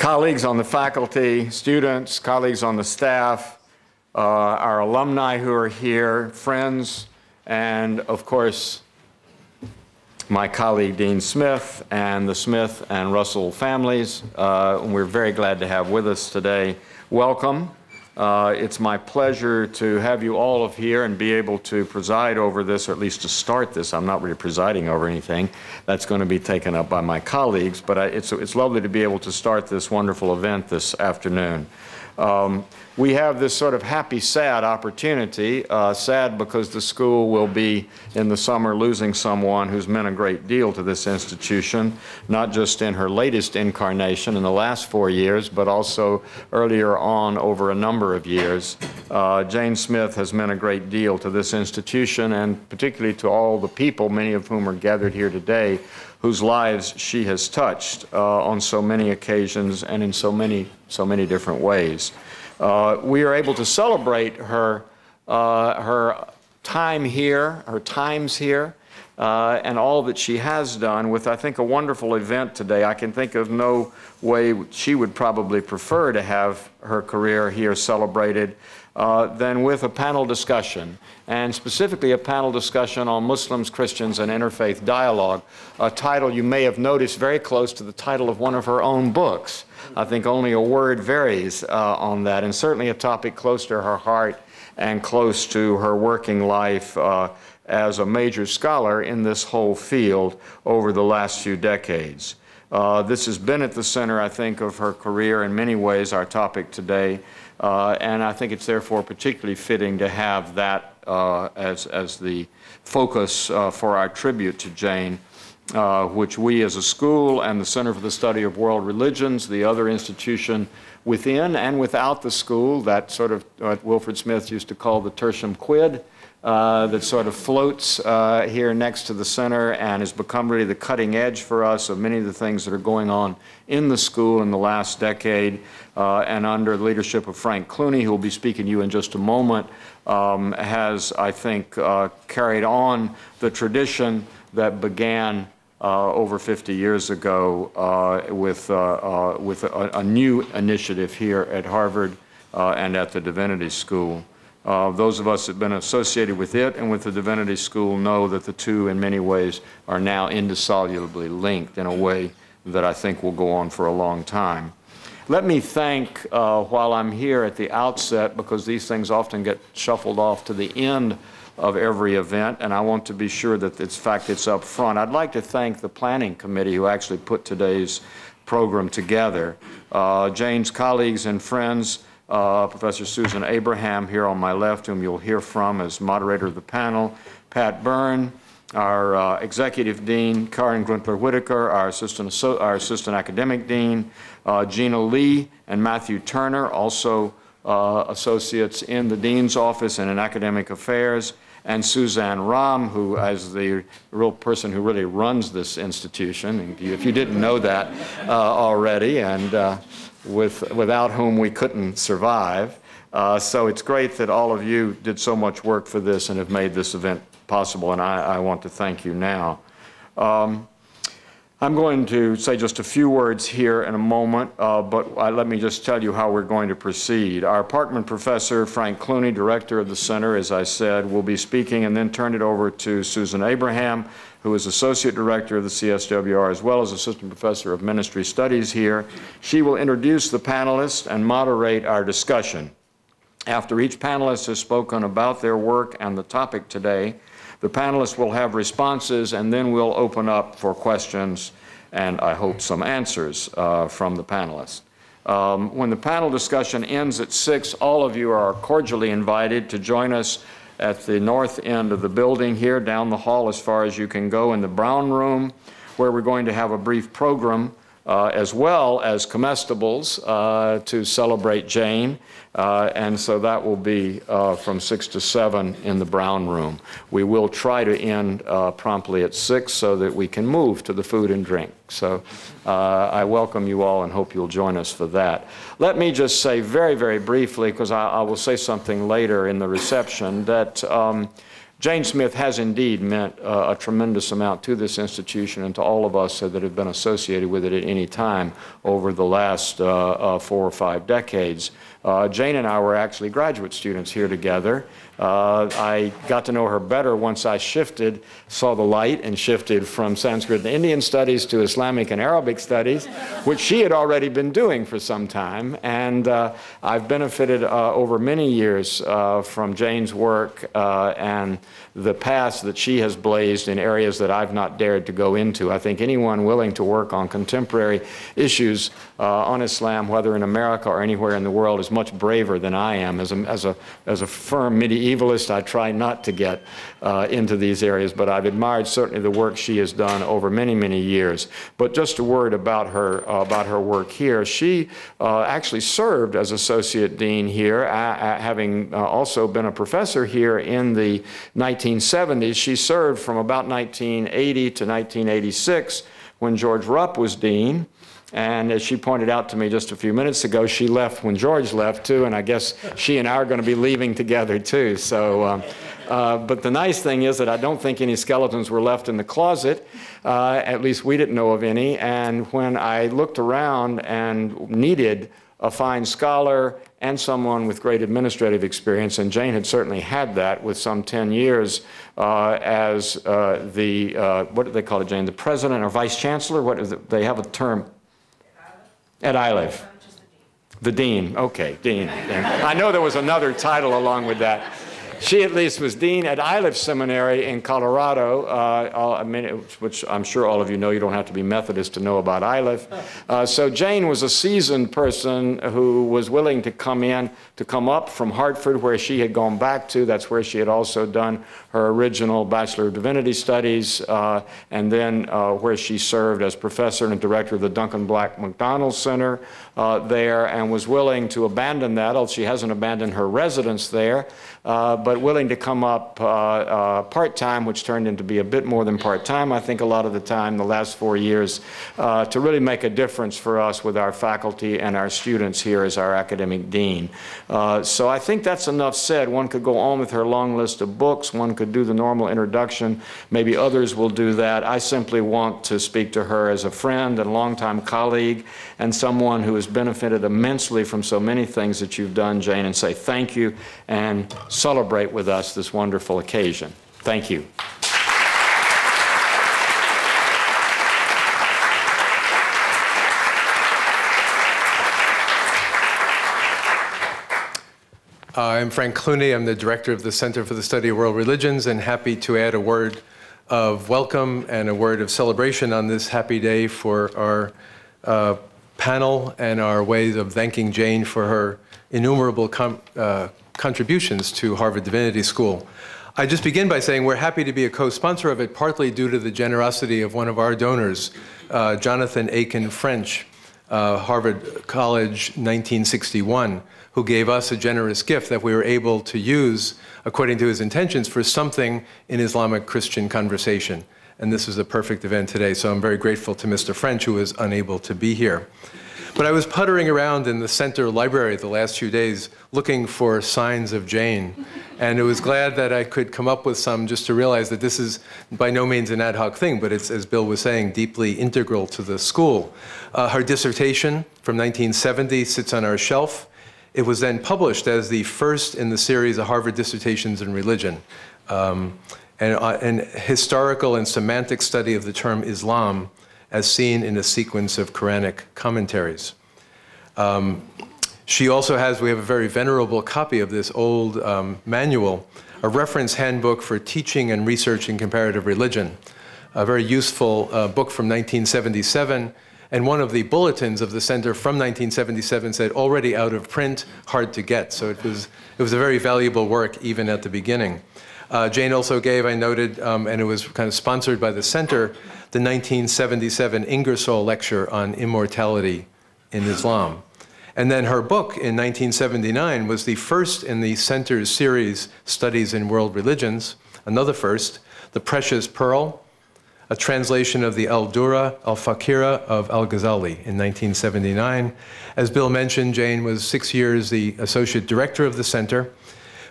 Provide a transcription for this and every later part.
colleagues on the faculty, students, colleagues on the staff, uh, our alumni who are here, friends, and of course, my colleague Dean Smith and the Smith and Russell families. Uh, we're very glad to have with us today. Welcome. Uh, it's my pleasure to have you all of here and be able to preside over this, or at least to start this. I'm not really presiding over anything. That's going to be taken up by my colleagues, but I, it's, it's lovely to be able to start this wonderful event this afternoon. Um, we have this sort of happy, sad opportunity. Uh, sad because the school will be in the summer losing someone who's meant a great deal to this institution, not just in her latest incarnation in the last four years, but also earlier on over a number of years. Uh, Jane Smith has meant a great deal to this institution and particularly to all the people, many of whom are gathered here today, whose lives she has touched uh, on so many occasions and in so many, so many different ways. Uh, we are able to celebrate her, uh, her time here, her times here, uh, and all that she has done with, I think, a wonderful event today. I can think of no way she would probably prefer to have her career here celebrated uh, than with a panel discussion, and specifically a panel discussion on Muslims, Christians, and interfaith dialogue, a title you may have noticed very close to the title of one of her own books. I think only a word varies uh, on that, and certainly a topic close to her heart and close to her working life uh, as a major scholar in this whole field over the last few decades. Uh, this has been at the center, I think, of her career in many ways, our topic today, uh, and I think it's therefore particularly fitting to have that uh, as, as the focus uh, for our tribute to Jane uh, which we as a school and the Center for the Study of World Religions, the other institution within and without the school, that sort of what Wilfred Smith used to call the tertium quid, uh, that sort of floats uh, here next to the center and has become really the cutting edge for us of many of the things that are going on in the school in the last decade. Uh, and under the leadership of Frank Clooney, who will be speaking to you in just a moment, um, has, I think, uh, carried on the tradition that began uh, over 50 years ago uh, with, with a, a, new initiative here at Harvard and at the Divinity School. Uh, those of us that have been associated with it and with the Divinity School know that the two, in many ways, are now indissolubly linked in a way that I think will go on for a long time. Let me thank, uh, while I'm here at the outset, because these things often get shuffled off to the end of every event, and I want to be sure that, in fact, it's up front. I'd like to thank the planning committee who actually put today's program together. Uh, Jane's colleagues and friends, uh, Professor Susan Abraham here on my left, whom you'll hear from as moderator of the panel, Pat Byrne, our uh, executive dean, Karen Gruentler Whitaker, our assistant, our assistant academic dean, uh, Gina Lee, and Matthew Turner, also uh, associates in the dean's office and in academic affairs, and Suzanne Rahm, who is the real person who really runs this institution, if you didn't know that uh, already, and uh, with, without whom we couldn't survive. Uh, so it's great that all of you did so much work for this and have made this event possible, and I, I want to thank you now. Um, I'm going to say just a few words here in a moment, uh, but uh, let me just tell you how we're going to proceed. Our Parkman professor, Frank Clooney, director of the center, as I said, will be speaking and then turn it over to Susan Abraham, who is associate director of the CSWR as well as assistant professor of ministry studies here. She will introduce the panelists and moderate our discussion. After each panelist has spoken about their work and the topic today, the panelists will have responses, and then we'll open up for questions and I hope some answers uh, from the panelists. Um, when the panel discussion ends at 6, all of you are cordially invited to join us at the north end of the building here, down the hall as far as you can go in the Brown Room, where we're going to have a brief program as well as comestibles uh, to celebrate Jane. Uh, and so that will be uh, from 6 to 7 in the Brown Room. We will try to end uh, promptly at 6 so that we can move to the food and drink. So uh, I welcome you all and hope you'll join us for that. Let me just say very, very briefly, because I, I, will say something later in the reception, that um, Jane Smith has indeed meant uh, a tremendous amount to this institution and to all of us that have been associated with it at any time over the last uh, uh, four or five decades. Uh, Jane and I were actually graduate students here together. Uh, I got to know her better once I shifted, saw the light, and shifted from Sanskrit and Indian studies to Islamic and Arabic studies, which she had already been doing for some time. And uh, I've benefited uh, over many years uh, from Jane's work uh, and the paths that she has blazed in areas that I've not dared to go into. I think anyone willing to work on contemporary issues uh, on Islam, whether in America or anywhere in the world, is much braver than I am. As a, as a, as a firm medievalist, I try not to get uh, into these areas, but I've admired certainly the work she has done over many, many years. But just a word about her, uh, about her work here. She uh, actually served as associate dean here, having uh, also been a professor here in the 1970s. She served from about 1980 to 1986 when George Rupp was dean. And as she pointed out to me just a few minutes ago, she left when George left too, and I guess she and I are going to be leaving together too. So, um, uh, but the nice thing is that I don't think any skeletons were left in the closet. Uh, at least we didn't know of any. And when I looked around and needed a fine scholar and someone with great administrative experience, and Jane had certainly had that with some 10 years uh, as uh, the, uh, what do they call it, Jane, the president or vice chancellor? What is it? They have a term at Iliff. The dean, okay, dean. I know there was another title along with that. She at least was dean at Iliff Seminary in Colorado, uh, which I'm sure all of you know. You don't have to be Methodist to know about Iliff. Uh, so Jane was a seasoned person who was willing to come in, to come up from Hartford, where she had gone back to. That's where she had also done her original Bachelor of Divinity Studies, uh, and then uh, where she served as professor and director of the Duncan Black Macdonald Center uh, there, and was willing to abandon that, although she hasn't abandoned her residence there, uh, but willing to come up uh, uh, part-time, which turned into be a bit more than part-time, I think, a lot of the time, the last four years, to really make a difference for us with our faculty and our students here as our academic dean. so I think that's enough said. One could go on with her long list of books. One could do the normal introduction. Maybe others will do that. I simply want to speak to her as a friend and longtime colleague and someone who has benefited immensely from so many things that you've done, Jane, and say thank you and celebrate with us this wonderful occasion. Thank you. Uh, I'm Frank Clooney. I'm the director of the Center for the Study of World Religions and happy to add a word of welcome and a word of celebration on this happy day for our uh, panel and our ways of thanking Jane for her innumerable uh, contributions to Harvard Divinity School. I just begin by saying we're happy to be a co-sponsor of it, partly due to the generosity of one of our donors, uh, Jonathan Aiken French, uh, Harvard College 1961 who gave us a generous gift that we were able to use according to his intentions for something in Islamic Christian conversation. And this is a perfect event today, so I'm very grateful to Mr. French, who was unable to be here. But I was puttering around in the center library the last few days looking for signs of Jane. And it was glad that I could come up with some just to realize that this is by no means an ad hoc thing, but it's, as Bill was saying, deeply integral to the school. Uh, her dissertation from 1970 sits on our shelf. It was then published as the first in the series of Harvard Dissertations in Religion, um, and uh, an historical and semantic study of the term Islam as seen in a sequence of Quranic commentaries. Um, she also has, we have a very venerable copy of this old um, manual, a reference handbook for teaching and research in comparative religion, a very useful uh, book from 1977 and one of the bulletins of the center from 1977 said, already out of print, hard to get. So it was, it was a very valuable work even at the beginning. Uh, Jane also gave, I noted, um, and it was kind of sponsored by the center, the 1977 Ingersoll Lecture on Immortality in Islam. And then her book in 1979 was the first in the center's series, Studies in World Religions, another first, The Precious Pearl, a translation of the Al-Durra al-Fakhira of Al-Ghazali in 1979. As Bill mentioned, Jane was six years the associate director of the center,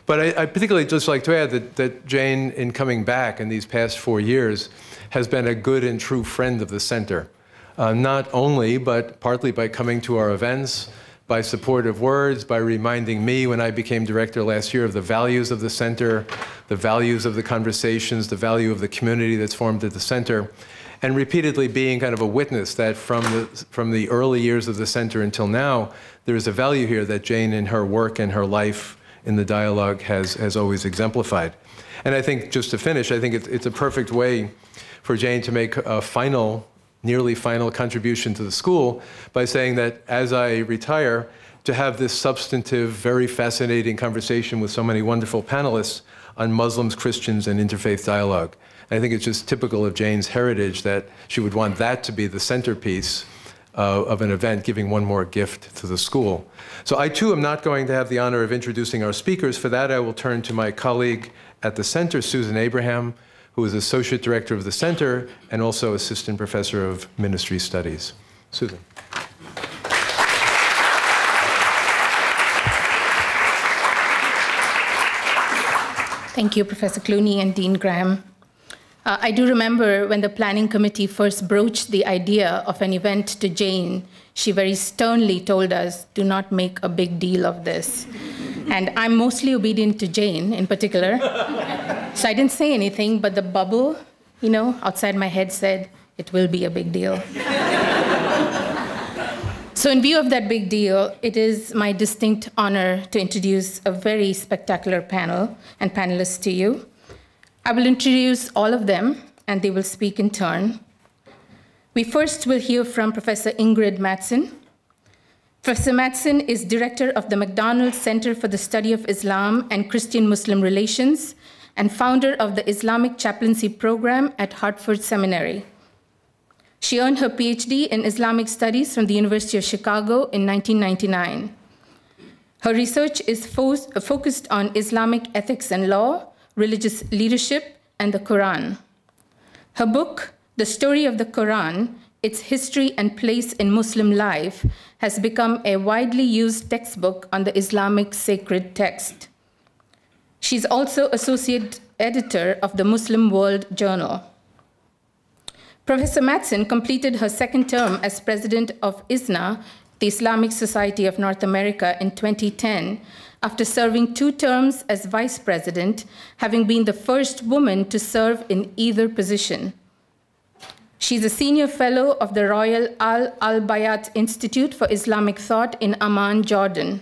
But I, I particularly just like to add that, that Jane, in coming back in these past four years, has been a good and true friend of the center. Uh, not only, but partly by coming to our events, by supportive words, by reminding me when I became director last year of the values of the center, the values of the conversations, the value of the community that's formed at the center, and repeatedly being kind of a witness that from the, from the early years of the center until now, there is a value here that Jane in her work and her life in the dialogue has, has always exemplified. And I think, just to finish, I think it's, it's a perfect way for Jane to make a final nearly final contribution to the school by saying that as I retire, to have this substantive, very fascinating conversation with so many wonderful panelists on Muslims, Christians, and interfaith dialogue. And I think it's just typical of Jane's heritage that she would want that to be the centerpiece uh, of an event, giving one more gift to the school. So I too am not going to have the honor of introducing our speakers. For that, I will turn to my colleague at the center, Susan Abraham, who is Associate Director of the Center and also Assistant Professor of Ministry Studies. Susan. Thank you, Professor Clooney and Dean Graham. Uh, I do remember when the planning committee first broached the idea of an event to Jane, she very sternly told us, do not make a big deal of this. And I'm mostly obedient to Jane in particular. so I didn't say anything, but the bubble, you know, outside my head said, it will be a big deal. so, in view of that big deal, it is my distinct honor to introduce a very spectacular panel and panelists to you. I will introduce all of them, and they will speak in turn. We first will hear from Professor Ingrid Mattson. Professor Mattson is director of the Macdonald Center for the Study of Islam and Christian Muslim Relations and founder of the Islamic Chaplaincy Program at Hartford Seminary. She earned her PhD in Islamic Studies from the University of Chicago in 1999. Her research is fo focused on Islamic ethics and law, religious leadership, and the Quran. Her book, The Story of the Quran its history and place in Muslim life has become a widely used textbook on the Islamic sacred text. She's also associate editor of the Muslim World Journal. Professor Mattson completed her second term as president of ISNA, the Islamic Society of North America, in 2010, after serving two terms as vice president, having been the first woman to serve in either position. She's a senior fellow of the Royal Aal al-Bayt Institute for Islamic Thought in Amman, Jordan.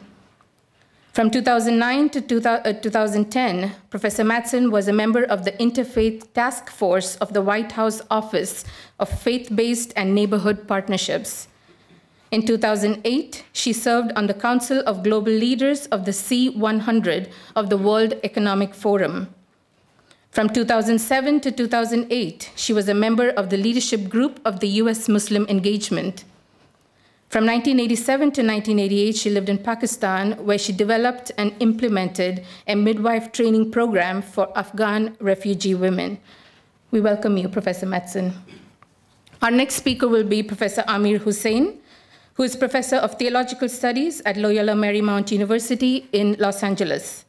From 2009 to 2010, uh, Professor Mattson was a member of the Interfaith Task Force of the White House Office of Faith Based and Neighborhood Partnerships. In 2008, she served on the Council of Global Leaders of the C100 of the World Economic Forum. From 2007 to 2008, she was a member of the leadership group of the US Muslim Engagement. From 1987 to 1988, she lived in Pakistan, where she developed and implemented a midwife training program for Afghan refugee women. We welcome you, Professor Mattson. Our next speaker will be Professor Amir Hussain, who is Professor of Theological Studies at Loyola Marymount University in Los Angeles.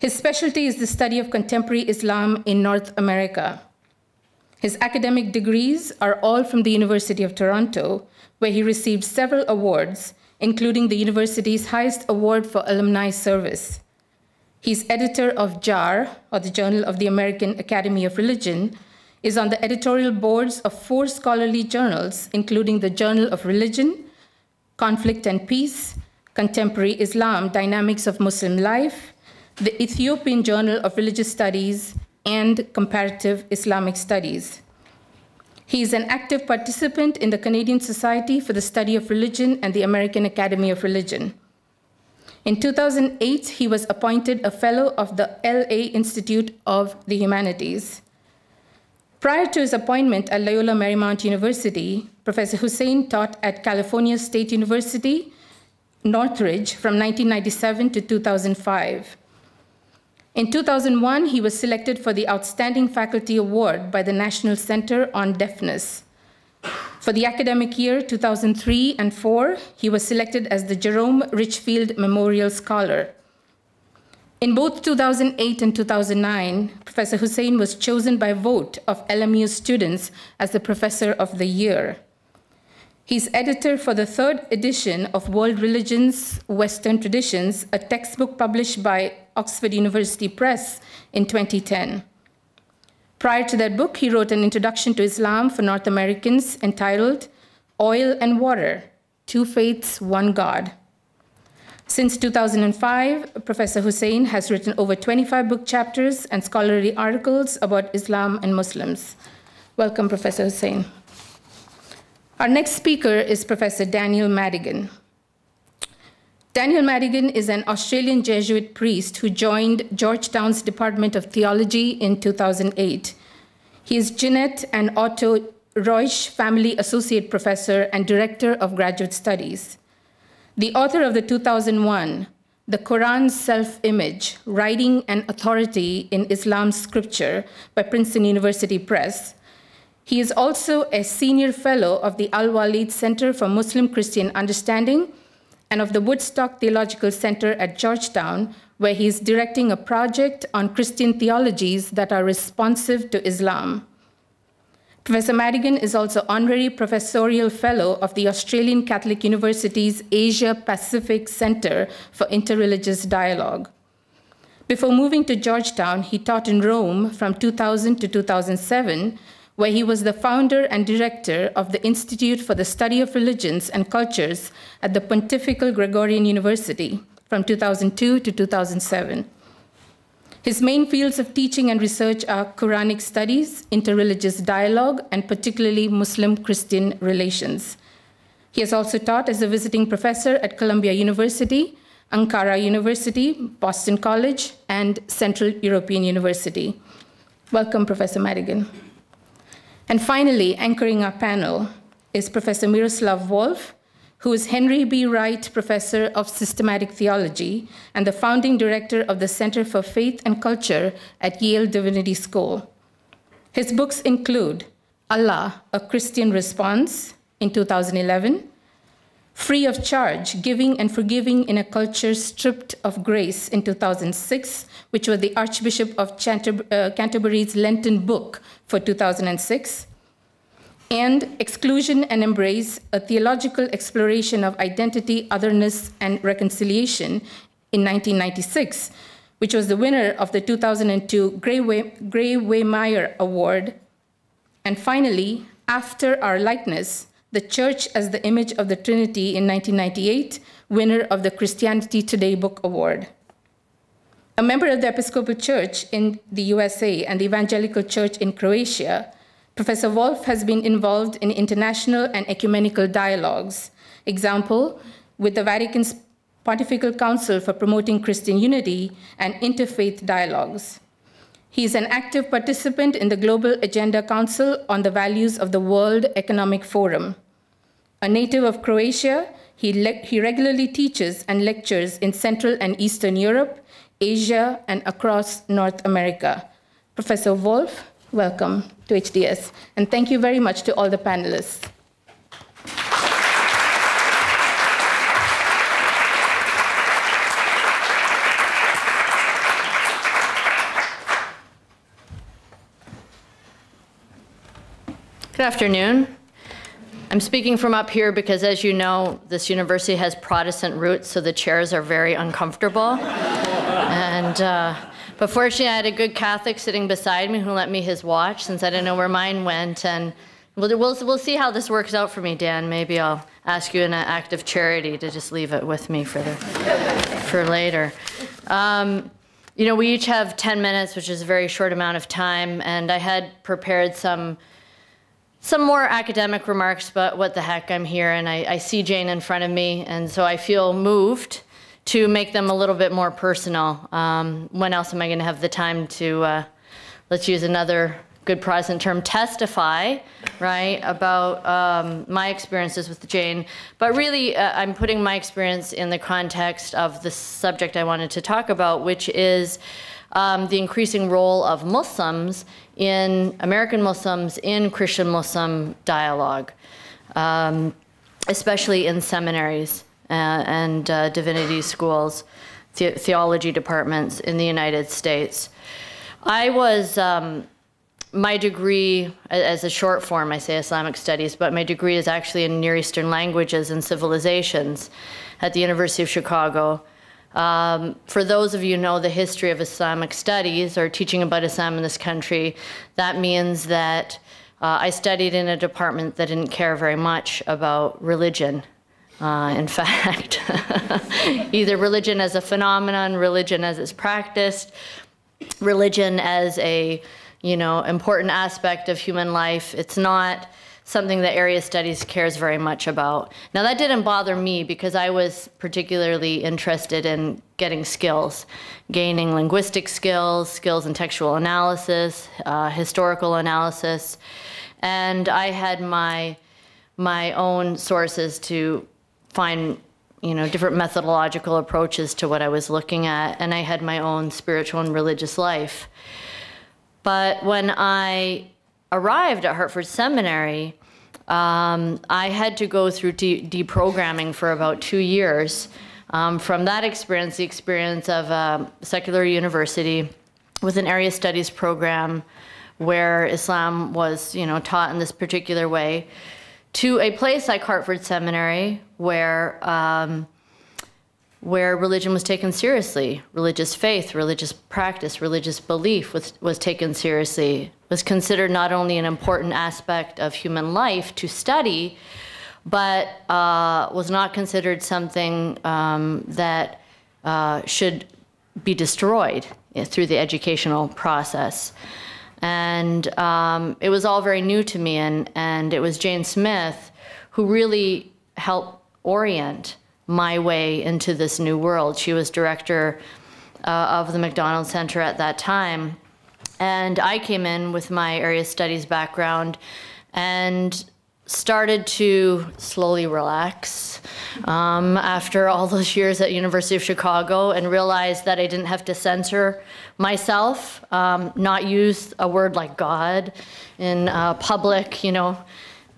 His specialty is the study of contemporary Islam in North America. His academic degrees are all from the University of Toronto, where he received several awards, including the university's highest award for alumni service. He's editor of JAR, or the Journal of the American Academy of Religion, is on the editorial boards of four scholarly journals, including the Journal of Religion, Conflict and Peace, Contemporary Islam, Dynamics of Muslim Life, the Ethiopian Journal of Religious Studies, and Comparative Islamic Studies. He is an active participant in the Canadian Society for the Study of Religion and the American Academy of Religion. In 2008, he was appointed a fellow of the LA Institute of the Humanities. Prior to his appointment at Loyola Marymount University, Professor Hussain taught at California State University, Northridge from 1997 to 2005. In 2001, he was selected for the Outstanding Faculty Award by the National Center on Deafness. For the academic year 2003 and 4, he was selected as the Jerome Richfield Memorial Scholar. In both 2008 and 2009, Professor Hussain was chosen by vote of LMU students as the Professor of the Year. He's editor for the third edition of World Religions, Western Traditions, a textbook published by Oxford University Press in 2010. Prior to that book, he wrote an introduction to Islam for North Americans entitled Oil and Water Two Faiths, One God. Since 2005, Professor Hussain has written over 25 book chapters and scholarly articles about Islam and Muslims. Welcome, Professor Hussain. Our next speaker is Professor Daniel Madigan. Daniel Madigan is an Australian Jesuit priest who joined Georgetown's Department of Theology in 2008. He is Jeanette and Otto Ruesch Family Associate Professor and Director of Graduate Studies. The author of the 2001, The Quran's Self-Image, Writing and Authority in Islam's Scripture by Princeton University Press. He is also a senior fellow of the Alwaleed Center for Muslim Christian Understanding and of the Woodstock Theological Center at Georgetown, where he is directing a project on Christian theologies that are responsive to Islam. Professor Madigan is also honorary professorial fellow of the Australian Catholic University's Asia Pacific Center for Interreligious Dialogue. Before moving to Georgetown, he taught in Rome from 2000 to 2007, where he was the founder and director of the Institute for the Study of Religions and Cultures at the Pontifical Gregorian University from 2002 to 2007. His main fields of teaching and research are Quranic studies, interreligious dialogue, and particularly Muslim Christian relations. He has also taught as a visiting professor at Columbia University, Ankara University, Boston College, and Central European University. Welcome, Professor Madigan. And finally, anchoring our panel is Professor Miroslav Volf, who is Henry B. Wright Professor of Systematic Theology and the founding director of the Center for Faith and Culture at Yale Divinity School. His books include Allah, A Christian Response in 2011, Free of Charge, Giving and Forgiving in a Culture Stripped of Grace in 2006, which was the Archbishop of uh, Canterbury's Lenten book for 2006, and Exclusion and Embrace, a theological exploration of identity, otherness, and reconciliation in 1996, which was the winner of the 2002 Gray, Way Award. And finally, After Our Likeness, the Church as the Image of the Trinity in 1998, winner of the Christianity Today Book Award. A member of the Episcopal Church in the USA and the Evangelical Church in Croatia, Professor Volf has been involved in international and ecumenical dialogues. Example, with the Vatican's Pontifical Council for Promoting Christian Unity and interfaith dialogues. He is an active participant in the Global Agenda Council on the Values of the World Economic Forum. A native of Croatia, he, he regularly teaches and lectures in Central and Eastern Europe, Asia, and across North America. Professor Volf, welcome to HDS. And thank you very much to all the panelists. Good afternoon. I'm speaking from up here because, as you know, this university has Protestant roots, so the chairs are very uncomfortable. and uh, but fortunately, I had a good Catholic sitting beside me who lent me his watch since I didn't know where mine went. And we'll, we'll, we'll see how this works out for me, Dan. Maybe I'll ask you in an act of charity to just leave it with me for, the, for later. Um, you know, we each have 10 minutes, which is a very short amount of time, and I had prepared some some more academic remarks, but what the heck, I'm here and I, I see Jane in front of me, and so I feel moved to make them a little bit more personal. Um, when else am I going to have the time to, uh, let's use another good Protestant term, testify, right, about um, my experiences with Jane. But really, uh, I'm putting my experience in the context of the subject I wanted to talk about, which is um, the increasing role of Muslims in American Muslims in Christian Muslim dialogue, um, especially in seminaries and uh, divinity schools. the theology departments in the United States. I was, um, my degree, as a short form, I say Islamic studies, but my degree is actually in Near Eastern languages and civilizations at the University of Chicago. Um, for those of you who know the history of Islamic studies or teaching about Islam in this country, that means that uh, I studied in a department that didn't care very much about religion. Uh, in fact, either religion as a phenomenon, religion as it's practiced, religion as a you know important aspect of human life. It's not something that area studies cares very much about. Now that didn't bother me because I was particularly interested in getting skills, gaining linguistic skills, skills in textual analysis, uh, historical analysis, and I had my my own sources to find you know different methodological approaches to what I was looking at, and I had my own spiritual and religious life. But when I arrived at Hartford Seminary, um, I had to go through de- deprogramming for about two years. Um, from that experience, the experience of a secular university with an area studies program where Islam was, you know, taught in this particular way, to a place like Hartford Seminary where um, where religion was taken seriously, religious faith, religious practice, religious belief was, was taken seriously, was considered not only an important aspect of human life to study, but uh, was not considered something um, that uh, should be destroyed through the educational process. And um, it was all very new to me, and, and it was Jane Smith who really helped orient my way into this new world. She was director uh, of the Macdonald Center at that time. And I came in with my area studies background and started to slowly relax um, after all those years at University of Chicago and realized that I didn't have to censor myself, um, not use a word like God in uh, public, you know,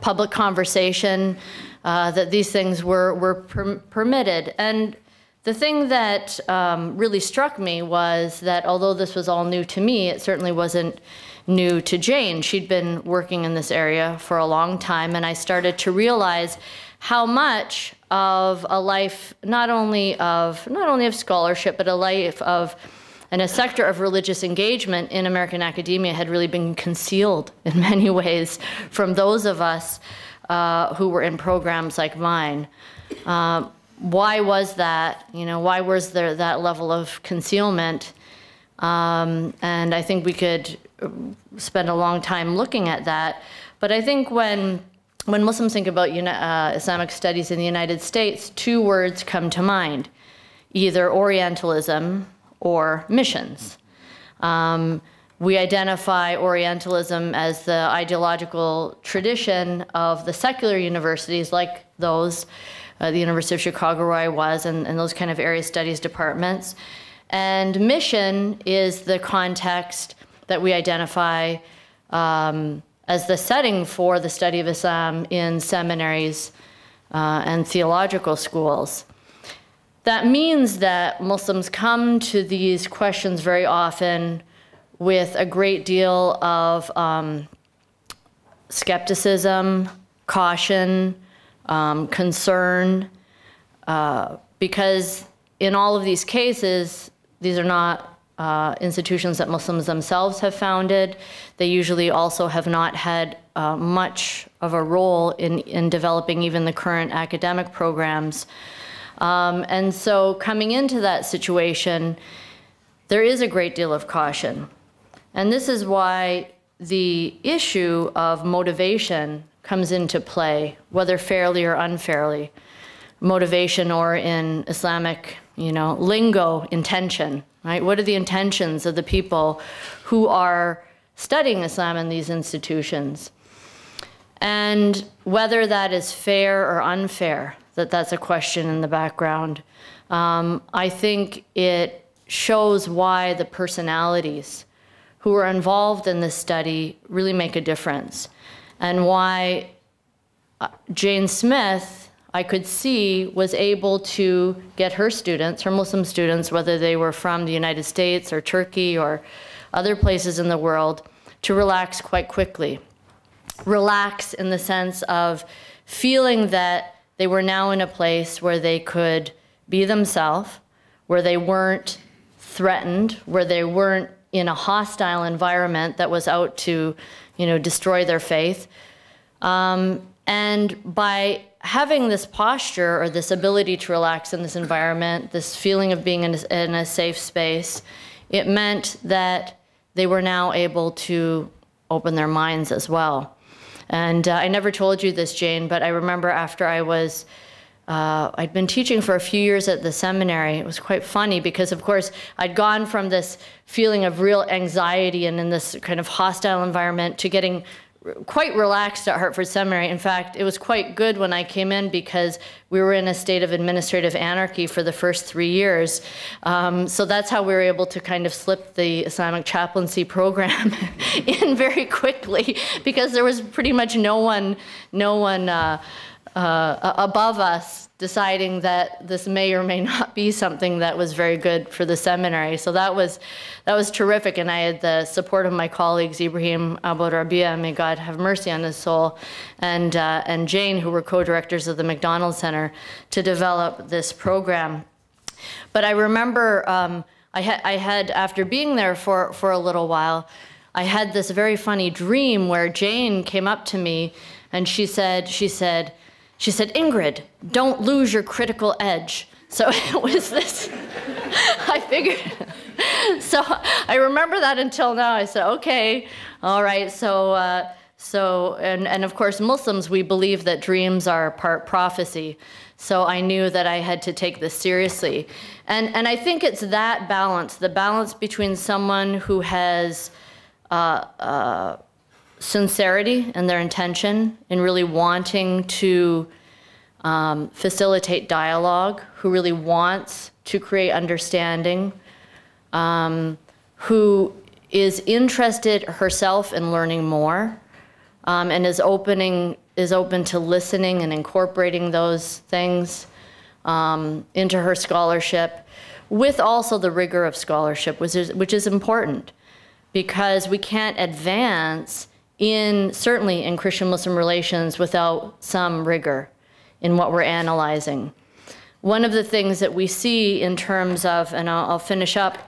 public conversation, uh, that these things were, were per permitted. And the thing that um, really struck me was that although this was all new to me, it certainly wasn't new to Jane. She'd been working in this area for a long time, and I started to realize how much of a life, not only of not only of scholarship, but a life of and a sector of religious engagement in American academia had really been concealed in many ways from those of us uh, who were in programs like mine. Uh, why was that? You know, why was there that level of concealment? Um, and I think we could spend a long time looking at that. But I think when when Muslims think about uh, Islamic studies in the United States, two words come to mind: either Orientalism or missions. Um, we identify Orientalism as the ideological tradition of the secular universities, like those, uh, the University of Chicago, where I was, and, and those kind of area studies departments. And mission is the context that we identify um, as the setting for the study of Islam in seminaries uh, and theological schools. That means that Muslims come to these questions very often with a great deal of um, skepticism, caution, um, concern, uh, because in all of these cases, these are not uh, institutions that Muslims themselves have founded. They usually also have not had uh, much of a role in, in developing even the current academic programs. Um, and so coming into that situation, there is a great deal of caution. And this is why the issue of motivation comes into play, whether fairly or unfairly. Motivation or in Islamic, you know, lingo, intention, right? What are the intentions of the people who are studying Islam in these institutions? And whether that is fair or unfair, that that's a question in the background. Um, I think it shows why the personalities who are involved in this study really make a difference and why uh, Jane Smith I could see was able to get her students, her Muslim students, whether they were from the United States or Turkey or other places in the world, to relax quite quickly. Relax in the sense of feeling that they were now in a place where they could be themselves, where they weren't threatened, where they weren't in a hostile environment that was out to, you know, destroy their faith. Um, and by having this posture or this ability to relax in this environment, this feeling of being in a, in a safe space, it meant that they were now able to open their minds as well. And uh, I never told you this, Jane, but I remember after I was, uh, I'd been teaching for a few years at the seminary. It was quite funny because, of course, I'd gone from this feeling of real anxiety and in this kind of hostile environment to getting quite relaxed at Hartford Seminary. In fact, it was quite good when I came in because we were in a state of administrative anarchy for the first three years. Um, so that's how we were able to kind of slip the Islamic chaplaincy program in very quickly because there was pretty much no one, no one uh, uh, above us deciding that this may or may not be something that was very good for the seminary. So that was, that was terrific, and I had the support of my colleagues, Ibrahim Abu Rabia, may God have mercy on his soul, and, uh, and Jane, who were co-directors of the Macdonald Center, to develop this program. But I remember um, I, had, I had, after being there for, for a little while, I had this very funny dream where Jane came up to me and she said, she said, she said, Ingrid, don't lose your critical edge. So it was this, I figured. So I remember that until now. I said, okay, all right. So, uh, so and, and of course, Muslims, we believe that dreams are part prophecy. So I knew that I had to take this seriously. And, and I think it's that balance the balance between someone who has uh, uh, sincerity and their intention, in really wanting to um, facilitate dialogue, who really wants to create understanding, um, who is interested herself in learning more, um, and is opening is open to listening and incorporating those things um, into her scholarship, with also the rigor of scholarship, which is which is important, because we can't advance in certainly in Christian-Muslim relations without some rigor in what we're analyzing. One of the things that we see in terms of, and I'll, I'll finish up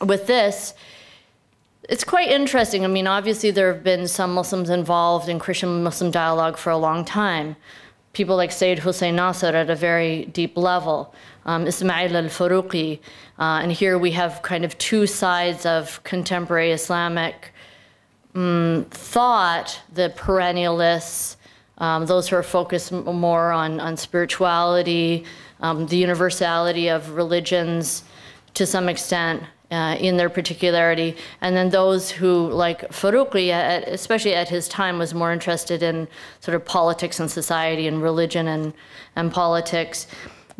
with this, it's quite interesting. I mean, obviously, there have been some Muslims involved in Christian Muslim dialogue for a long time. People like Sayyid Hussein Nasr at a very deep level, um, Ismail al Faruqi. Uh, and here we have kind of two sides of contemporary Islamic um, thought the perennialists, um, those who are focused more on, on spirituality, um, the universality of religions to some extent uh, in their particularity, and then those who, like Faruqi, at, especially at his time, was more interested in sort of politics and society and religion and, and politics.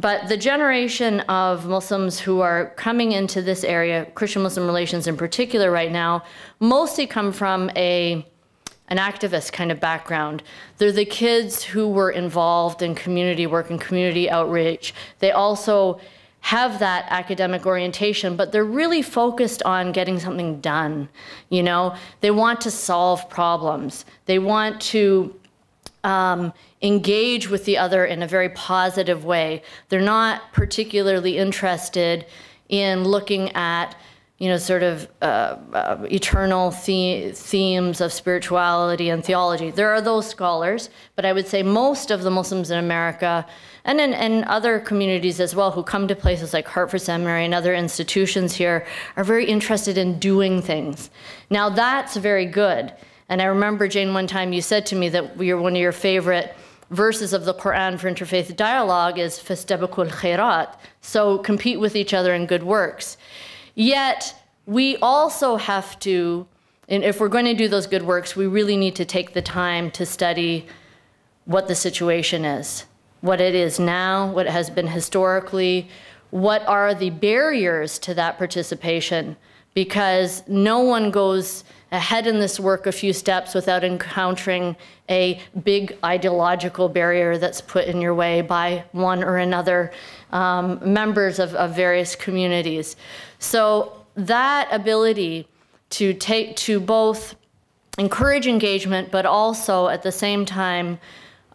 But the generation of Muslims who are coming into this area, Christian Muslim relations in particular right now, mostly come from a an activist kind of background. They're the kids who were involved in community work and community outreach. They also have that academic orientation, but they're really focused on getting something done. You know, they want to solve problems. They want to um, engage with the other in a very positive way. They're not particularly interested in looking at you know, sort of uh, uh, eternal the themes of spirituality and theology. There are those scholars, but I would say most of the Muslims in America and in, in other communities as well who come to places like Hartford Seminary and other institutions here are very interested in doing things. Now that's very good. And I remember, Jane, one time you said to me that one of your favorite verses of the Quran for interfaith dialogue is fastabikul khairat. So compete with each other in good works. Yet, we also have to, and if we're going to do those good works, we really need to take the time to study what the situation is, what it is now, what it has been historically, what are the barriers to that participation, because no one goes ahead in this work a few steps without encountering a big ideological barrier that's put in your way by one or another um, members of, of various communities. So that ability to take to both encourage engagement, but also at the same time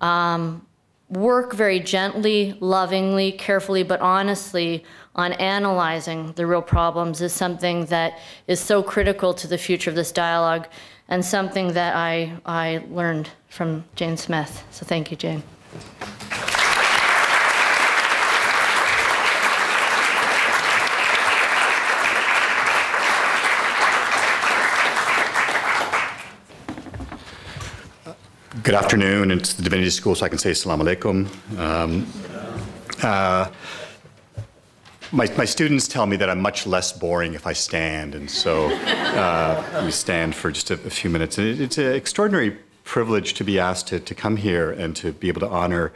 um, work very gently, lovingly, carefully, but honestly on analyzing the real problems is something that is so critical to the future of this dialogue and something that I, I learned from Jane Smith. So thank you, Jane. Good afternoon. It's the Divinity School, so I can say Assalamu alaikum. Um, uh, my, my students tell me that I'm much less boring if I stand, and so uh, we stand for just a, a few minutes. And it, it's an extraordinary privilege to be asked to, to come here and to be able to honor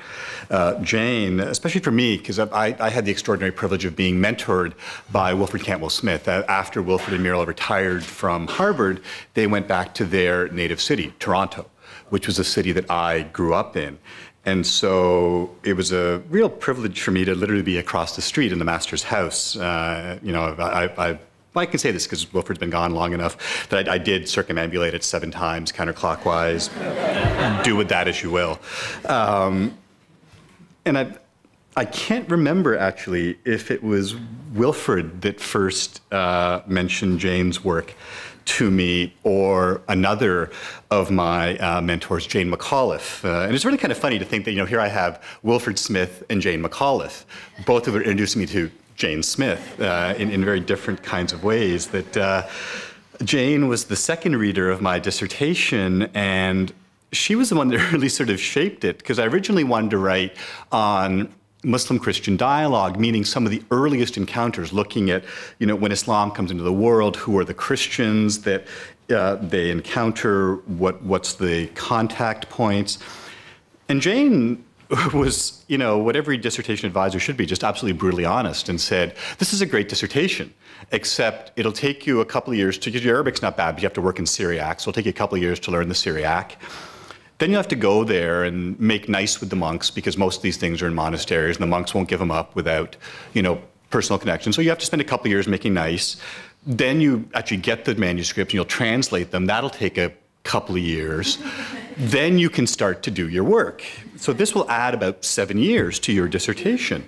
uh, Jane, especially for me, because I, I, had the extraordinary privilege of being mentored by Wilfred Cantwell Smith. After Wilfred and Muriel retired from Harvard, they went back to their native city, Toronto which was a city that I grew up in. And so it was a real privilege for me to literally be across the street in the master's house. Uh, you know, I, I, I, can say this because Wilfred's been gone long enough that I, I did circumambulate it seven times counterclockwise. Do with that as you will. Um, and I, I can't remember actually if it was Wilfred that first uh, mentioned Jane's work to me or another of my uh, mentors, Jane McAuliffe. Uh, and it's really kind of funny to think that, you know, here I have Wilfred Smith and Jane McAuliffe, both of them introduced me to Jane Smith uh, in, in very different kinds of ways. That uh, Jane was the second reader of my dissertation and she was the one that really sort of shaped it because I originally wanted to write on Muslim Christian dialogue, meaning some of the earliest encounters, looking at, you know, when Islam comes into the world, who are the Christians that uh, they encounter, what, what's the contact points. And Jane was, you know, what every dissertation advisor should be, just absolutely brutally honest and said, this is a great dissertation, except it'll take you a couple of years to, your Arabic's not bad, but you have to work in Syriac, so it'll take you a couple of years to learn the Syriac. Then you have to go there and make nice with the monks because most of these things are in monasteries and the monks won't give them up without, you know, personal connection. So you have to spend a couple years making nice. Then you actually get the manuscripts and you'll translate them. That'll take a couple of years. then you can start to do your work. So this will add about seven years to your dissertation.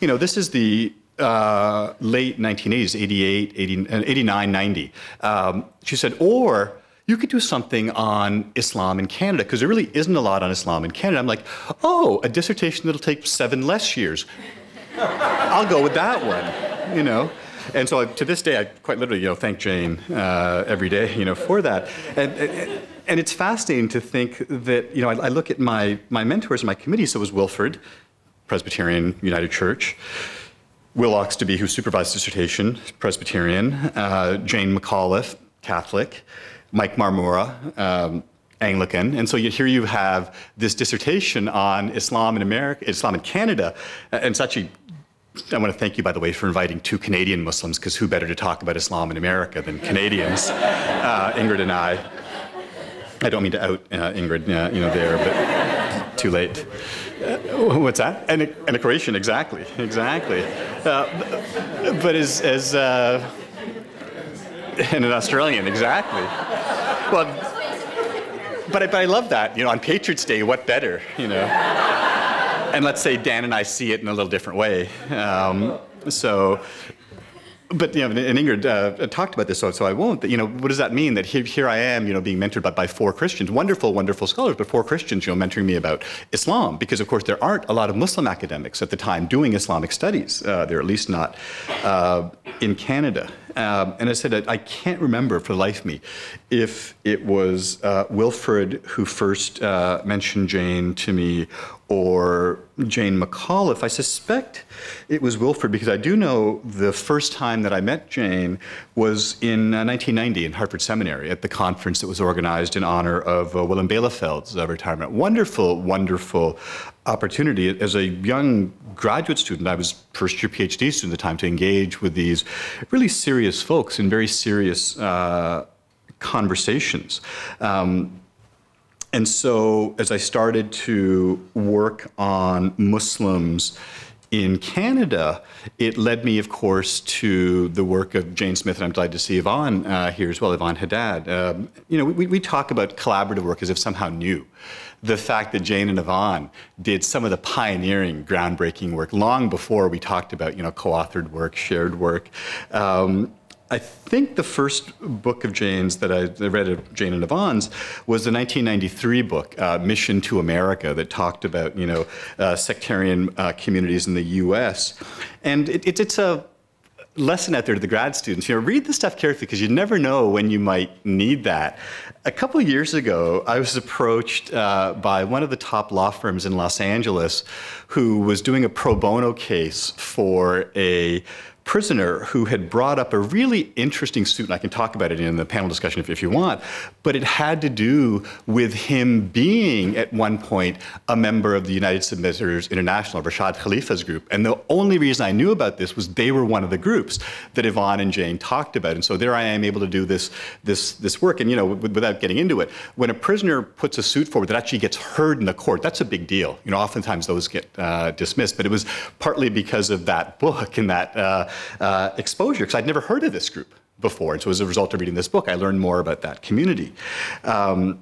You know, this is the uh, late 1980s, 88, 80, 89, 90. Um, she said, or you could do something on Islam in Canada, because there really isn't a lot on Islam in Canada. I'm like, oh, a dissertation that'll take seven less years. I'll go with that one, you know. And so to this day, I quite literally, you know, thank Jane uh, every day, you know, for that. And, and it's fascinating to think that, you know, I, I look at my, my mentors in my committee, so it was Wilfred, Presbyterian United Church, Will Oxtoby, who supervised dissertation, Presbyterian, uh, Jane McAuliffe, Catholic, Mike Marmura, um, Anglican. And so here you have this dissertation on Islam in America, Islam in Canada. And it's actually, I want to thank you, by the way, for inviting two Canadian Muslims, because who better to talk about Islam in America than Canadians, uh, Ingrid and I. I don't mean to out uh, Ingrid, uh, you know, there, but too late. Uh, what's that? And a, and a Croatian, exactly, exactly. Uh, but as, as uh, and an Australian, exactly. Well, but I, but I love that. You know, on Patriots Day, what better, you know? And let's say Dan and I see it in a little different way. Um, so, but you know, and Ingrid uh, talked about this, so, so I won't. You know, what does that mean? That here, here I am, you know, being mentored by, by four Christians, wonderful, wonderful scholars, but four Christians, you know, mentoring me about Islam, because of course there aren't a lot of Muslim academics at the time doing Islamic studies. Uh, they're at least not uh, in Canada. Um, and I said, I, I, can't remember for the life of me if it was uh, Wilfred who first uh, mentioned Jane to me or Jane McAuliffe. I suspect it was Wilfred because I do know the first time that I met Jane was in uh, 1990 in Hartford Seminary at the conference that was organized in honor of uh, Willem Bijlefeld's uh, retirement. Wonderful, wonderful opportunity as a young graduate student. I was first year PhD student at the time to engage with these really serious folks in very serious uh, conversations. Um, and so, as I started to work on Muslims in Canada, it led me, of course, to the work of Jane Smith, and I'm delighted to see Yvonne uh, here as well, Yvonne Haddad. Um, you know, we, we talk about collaborative work as if somehow new. The fact that Jane and Yvonne did some of the pioneering, groundbreaking work long before we talked about, you know, co-authored work, shared work. Um, I think the first book of Jane's that I read of Jane and Yvonne's was the 1993 book, uh, Mission to America, that talked about, you know, uh, sectarian uh, communities in the U.S. And it, it, it's a lesson out there to the grad students. You know, read the stuff carefully because you never know when you might need that. A couple years ago, I was approached uh, by one of the top law firms in Los Angeles who was doing a pro bono case for a prisoner who had brought up a really interesting suit, and I can talk about it in the panel discussion if, if, you want, but it had to do with him being at one point a member of the United Submitters International, Rashad Khalifa's group. And the only reason I knew about this was they were one of the groups that Yvonne and Jane talked about. And so there I am able to do this, this, this work. And, you know, without getting into it, when a prisoner puts a suit forward that actually gets heard in the court, that's a big deal. You know, oftentimes those get uh, dismissed, but it was partly because of that book and that uh, uh, exposure because I'd never heard of this group before. And so as a result of reading this book, I learned more about that community. Um,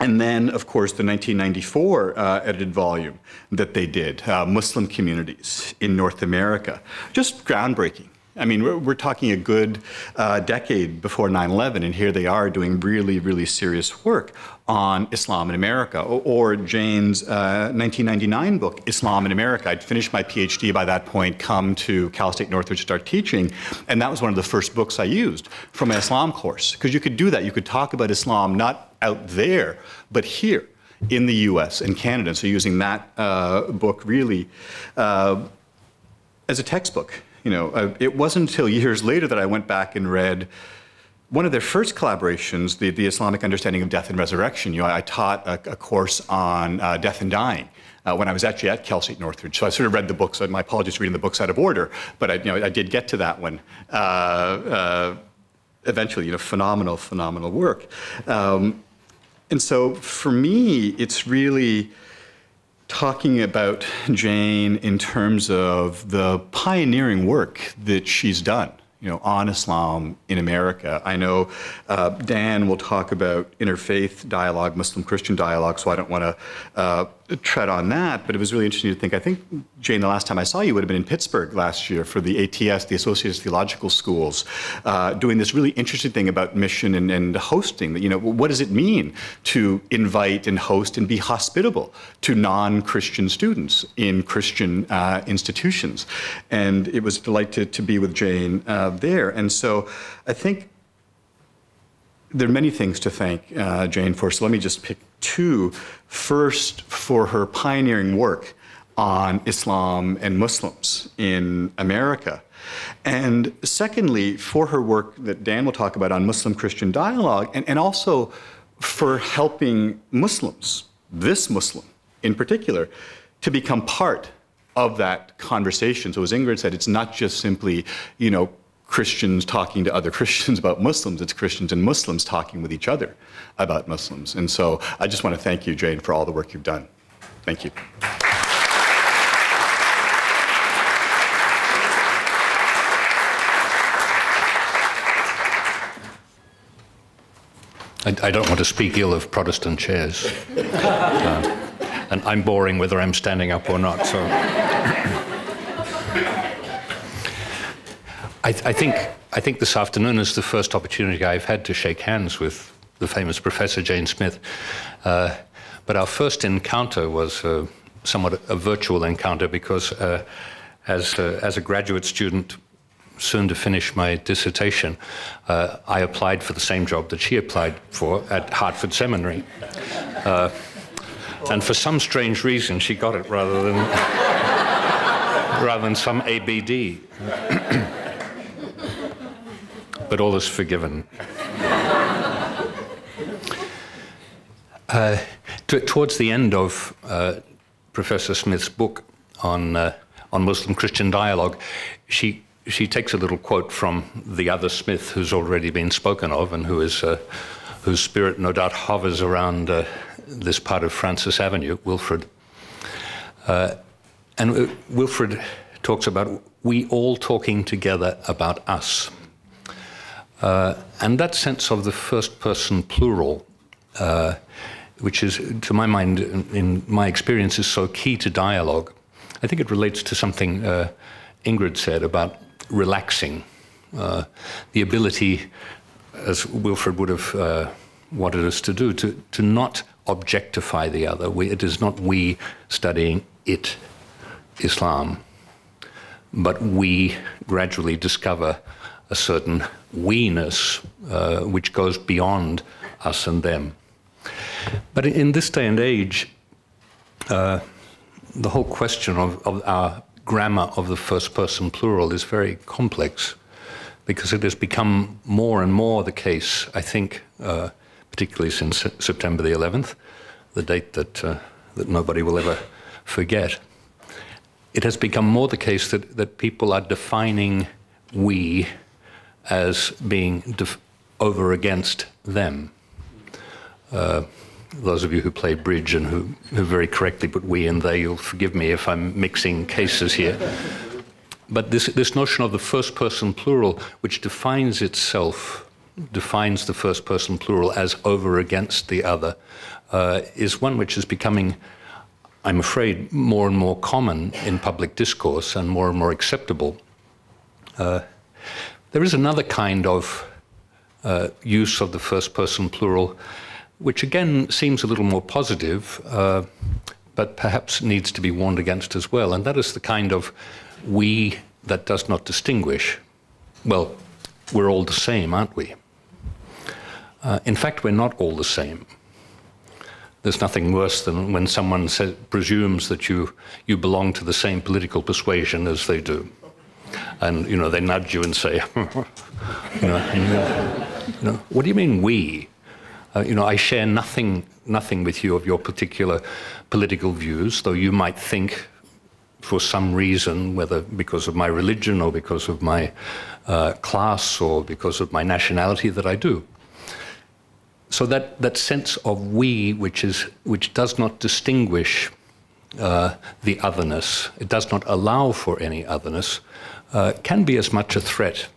and then, of course, the 1994 uh, edited volume that they did, uh, Muslim Communities in North America. Just groundbreaking. I mean, we're, we're talking a good uh, decade before 9 11, and here they are doing really, really serious work on Islam in America. Or, or Jane's uh, 1999 book, Islam in America. I'd finished my PhD by that point, come to Cal State Northridge to start teaching, and that was one of the first books I used from my Islam course. Because you could do that. You could talk about Islam not out there, but here in the US and Canada. So using that uh, book really uh, as a textbook you know, uh, it wasn't until years later that I went back and read one of their first collaborations, the, the Islamic Understanding of Death and Resurrection. You know, I taught a, a course on uh, death and dying. Uh, when I was actually at Cal State Northridge. So I sort of read the books. My apologies for reading the books out of order, but I, you know, I did get to that one uh, uh, eventually. You know, phenomenal, phenomenal work. Um, and so for me, it's really talking about Jane in terms of the pioneering work that she's done you know, on Islam in America. I know uh, Dan will talk about interfaith dialogue, Muslim-Christian dialogue, so I don't want to uh, tread on that, but it was really interesting to think. I think, Jane, the last time I saw you would have been in Pittsburgh last year for the ATS, the Associated Theological Schools, uh, doing this really interesting thing about mission and, and hosting. You know, what does it mean to invite and host and be hospitable to non-Christian students in Christian uh, institutions? And it was a delight to, to be with Jane uh, there. And so I think there are many things to thank uh, Jane for, so let me just pick two. First, for her pioneering work on Islam and Muslims in America. And secondly, for her work that Dan will talk about on Muslim Christian dialogue, and, and also for helping Muslims, this Muslim in particular, to become part of that conversation. So as Ingrid said, it's not just simply, you know, Christians talking to other Christians about Muslims. It's Christians and Muslims talking with each other about Muslims. And so I just want to thank you, Jane, for all the work you've done. Thank you. I, I don't want to speak ill of Protestant chairs. uh, and I'm boring whether I'm standing up or not. So. I, I, think, I think this afternoon is the first opportunity I've had to shake hands with the famous Professor Jane Smith. Uh, but our first encounter was uh, somewhat a virtual encounter because uh, as, uh, as a graduate student, soon to finish my dissertation, uh, I applied for the same job that she applied for at Hartford Seminary. Uh, and for some strange reason, she got it rather than, rather than some ABD. But all is forgiven. Uh, towards the end of uh, Professor Smith's book on, uh, on Muslim Christian dialogue, she, she takes a little quote from the other Smith who's already been spoken of and who is, uh, whose spirit no doubt hovers around uh, this part of Francis Avenue, Wilfred. Uh, and Wilfred talks about we all talking together about us. Uh, and that sense of the first person plural, uh, which is, to my mind, in, my experience, is so key to dialogue. I think it relates to something uh, Ingrid said about relaxing, uh, the ability, as Wilfred would have uh, wanted us to do, to, to not objectify the other. We, it is not we studying it, Islam, but we gradually discover a certain we-ness uh, which goes beyond us and them. But in this day and age, uh, the whole question of, of, our grammar of the first person plural is very complex because it has become more and more the case, I think, uh, particularly since September the 11th, the date that, uh, that nobody will ever forget. It has become more the case that, that people are defining we as being over against them. Uh, those of you who play bridge and who, who very correctly put we and they, you'll forgive me if I'm mixing cases here. But this, this notion of the first person plural, which defines itself, defines the first person plural as over against the other, uh, is one which is becoming, I'm afraid, more and more common in public discourse and more and more acceptable. Uh, there is another kind of uh, use of the first person plural, which again seems a little more positive, uh, but perhaps needs to be warned against as well, and that is the kind of we that does not distinguish. Well, we're all the same, aren't we? Uh, in fact, we're not all the same. There's nothing worse than when someone says, presumes that you, you belong to the same political persuasion as they do and you know they nudge you and say, you, know, you know, what do you mean we? Uh, you know, I share nothing, nothing with you of your particular political views, though you might think, for some reason, whether because of my religion or because of my uh, class or because of my nationality, that I do. So that, that sense of we, which is which does not distinguish uh, the otherness, it does not allow for any otherness, uh, can be as much a threat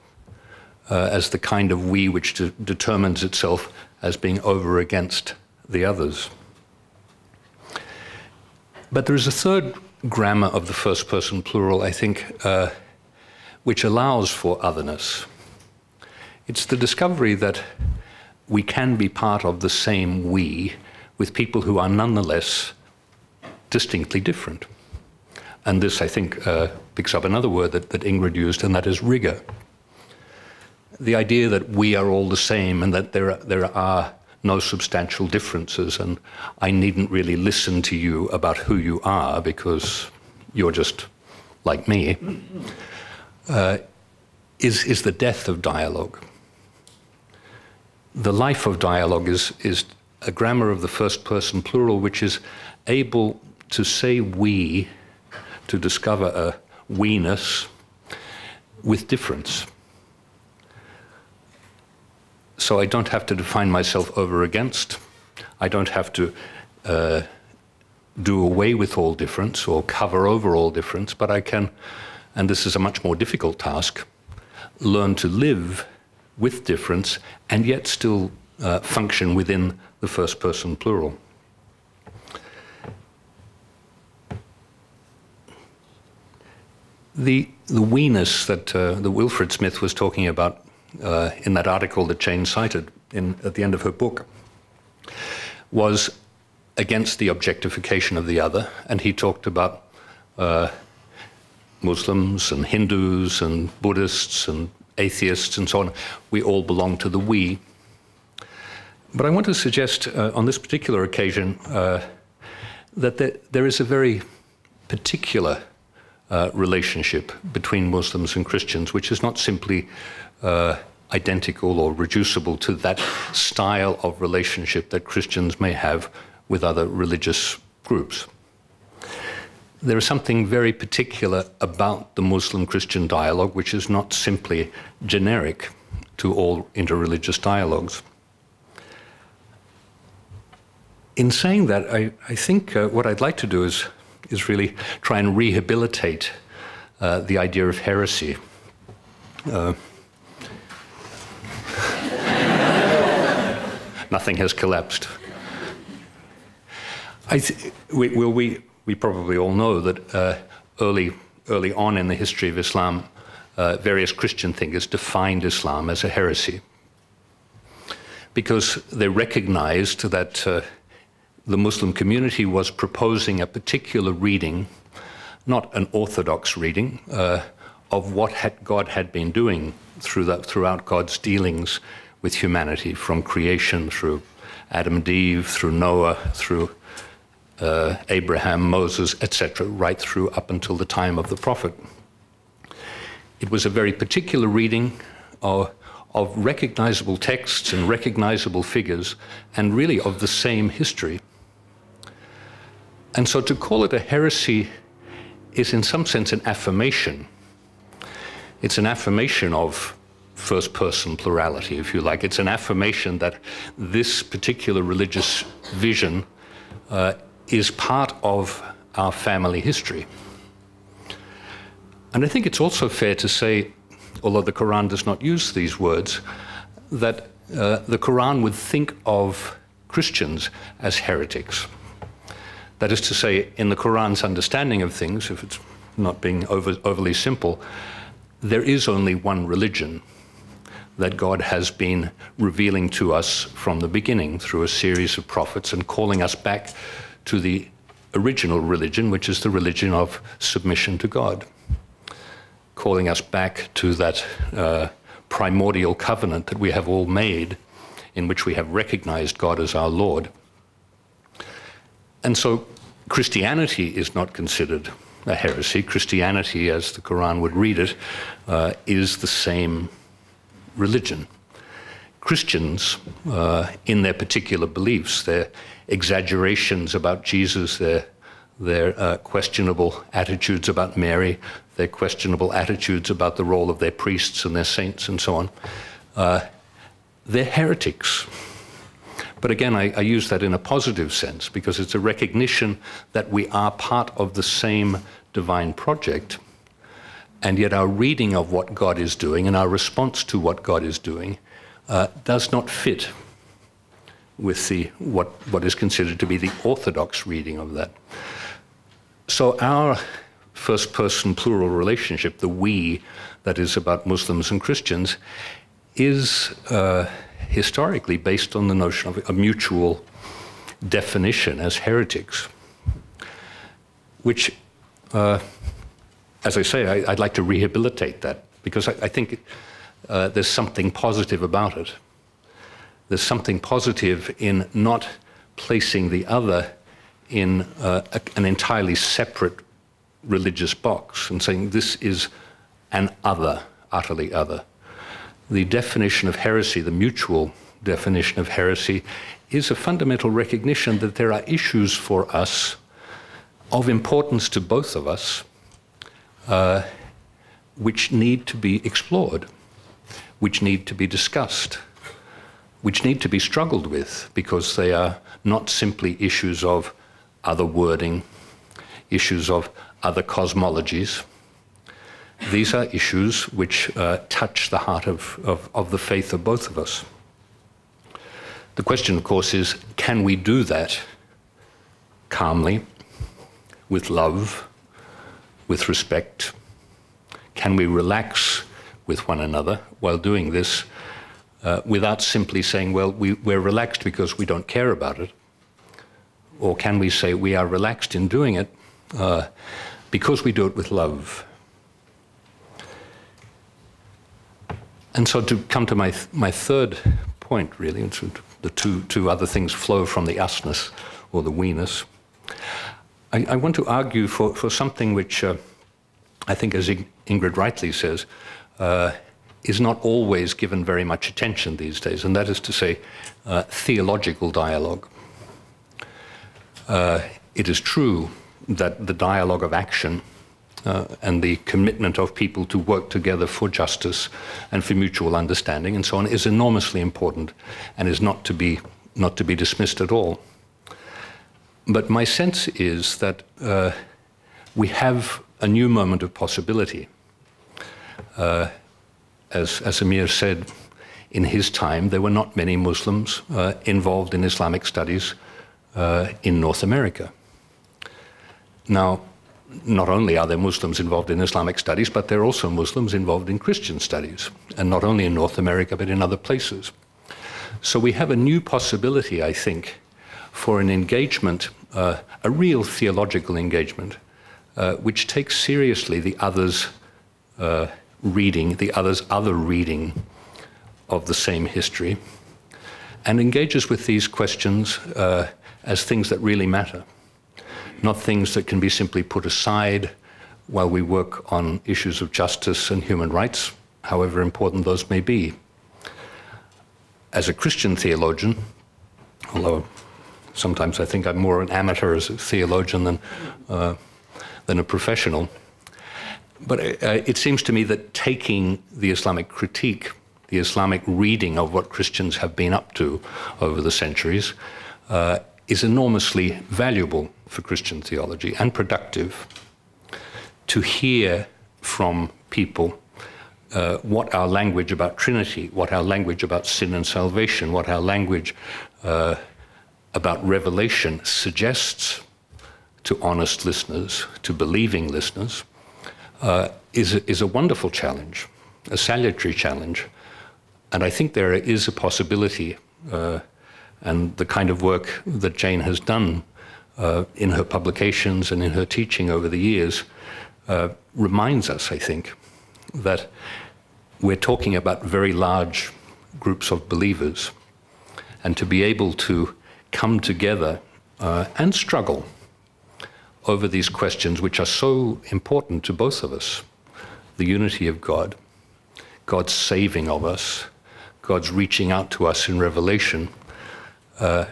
uh, as the kind of we which de determines itself as being over against the others. But there is a third grammar of the first person plural, I think, uh, which allows for otherness. It's the discovery that we can be part of the same we with people who are nonetheless distinctly different. And this, I think, uh, picks up another word that, that Ingrid used, and that is rigor. The idea that we are all the same and that there are, there are no substantial differences, and I needn't really listen to you about who you are because you're just like me, uh, is, is the death of dialogue. The life of dialogue is, is a grammar of the first person plural, which is able to say we to discover a we-ness with difference. So I don't have to define myself over against. I don't have to uh, do away with all difference or cover over all difference, but I can, and this is a much more difficult task, learn to live with difference and yet still uh, function within the first person plural. The, the we-ness that, uh, the Wilfred Smith was talking about uh, in that article that Jane cited in, at the end of her book was against the objectification of the other, and he talked about uh, Muslims and Hindus and Buddhists and atheists and so on. We all belong to the we. But I want to suggest uh, on this particular occasion uh, that there, there is a very particular uh, relationship between Muslims and Christians, which is not simply uh, identical or reducible to that style of relationship that Christians may have with other religious groups. There is something very particular about the Muslim Christian dialogue, which is not simply generic to all interreligious dialogues. In saying that, I, I think uh, what I'd like to do is, is really try and rehabilitate uh, the idea of heresy. Uh, nothing has collapsed. I th- we, well, we, we probably all know that uh, early, early on in the history of Islam, uh, various Christian thinkers defined Islam as a heresy. Because they recognized that uh, the Muslim community was proposing a particular reading, not an orthodox reading, uh, of what had God had been doing through throughout God's dealings with humanity, from creation through Adam and Eve, through Noah, through uh, Abraham, Moses, etc., right through up until the time of the prophet. It was a very particular reading of, of recognizable texts and recognizable figures, and really of the same history. And so to call it a heresy is, in some sense, an affirmation. It's an affirmation of first person plurality, if you like. It's an affirmation that this particular religious vision uh, is part of our family history. And I think it's also fair to say, although the Quran does not use these words, that uh, the Quran would think of Christians as heretics. That is to say, in the Quran's understanding of things, if it's not being over, overly simple, there is only one religion that God has been revealing to us from the beginning through a series of prophets and calling us back to the original religion, which is the religion of submission to God, calling us back to that uh, primordial covenant that we have all made, in which we have recognized God as our Lord. And so Christianity is not considered a heresy. Christianity, as the Quran would read it, uh, is the same religion. Christians, uh, in their particular beliefs, their exaggerations about Jesus, their, their uh, questionable attitudes about Mary, their questionable attitudes about the role of their priests and their saints and so on, uh, they're heretics. But again, I, I, use that in a positive sense because it's a recognition that we are part of the same divine project. And yet, our reading of what God is doing and our response to what God is doing uh, does not fit with the, what, what is considered to be the orthodox reading of that. So, our first person plural relationship, the we that is about Muslims and Christians, is. Uh, historically based on the notion of a mutual definition as heretics, which, uh, as I say, I, would like to rehabilitate that because I, I think uh, there's something positive about it. There's something positive in not placing the other in uh, a, an entirely separate religious box and saying this is an other, utterly other the definition of heresy, the mutual definition of heresy, is a fundamental recognition that there are issues for us of importance to both of us uh, which need to be explored, which need to be discussed, which need to be struggled with because they are not simply issues of other wording, issues of other cosmologies these are issues which uh, touch the heart of, of, of the faith of both of us. The question, of course, is can we do that calmly, with love, with respect? Can we relax with one another while doing this uh, without simply saying, well, we, we're relaxed because we don't care about it? Or can we say we are relaxed in doing it uh, because we do it with love? And so to come to my, my third point, really, the two, two other things flow from the usness or the weeness. I, I want to argue for, for something which uh, I think, as Ingrid rightly says, uh, is not always given very much attention these days, and that is to say, uh, theological dialogue. Uh, it is true that the dialogue of action uh, and the commitment of people to work together for justice and for mutual understanding and so on is enormously important and is not to be, not to be dismissed at all. But my sense is that uh, we have a new moment of possibility. Uh, as, as Amir said, in his time, there were not many Muslims uh, involved in Islamic studies uh, in North America. Now, not only are there Muslims involved in Islamic studies, but there are also Muslims involved in Christian studies, and not only in North America, but in other places. So we have a new possibility, I think, for an engagement, uh, a real theological engagement, uh, which takes seriously the other's uh, reading, the other's other reading of the same history, and engages with these questions uh, as things that really matter not things that can be simply put aside while we work on issues of justice and human rights, however important those may be. As a Christian theologian, although sometimes I think I'm more an amateur as a theologian than, uh, than a professional, but uh, it seems to me that taking the Islamic critique, the Islamic reading of what Christians have been up to over the centuries, uh, is enormously valuable for Christian theology and productive to hear from people uh, what our language about Trinity, what our language about sin and salvation, what our language uh, about revelation suggests to honest listeners, to believing listeners, uh, is, a, is a wonderful challenge, a salutary challenge. And I think there is a possibility, uh, and the kind of work that Jane has done uh, in her publications and in her teaching over the years uh, reminds us, I think, that we're talking about very large groups of believers. And to be able to come together uh, and struggle over these questions, which are so important to both of us the unity of God, God's saving of us, God's reaching out to us in revelation. Uh,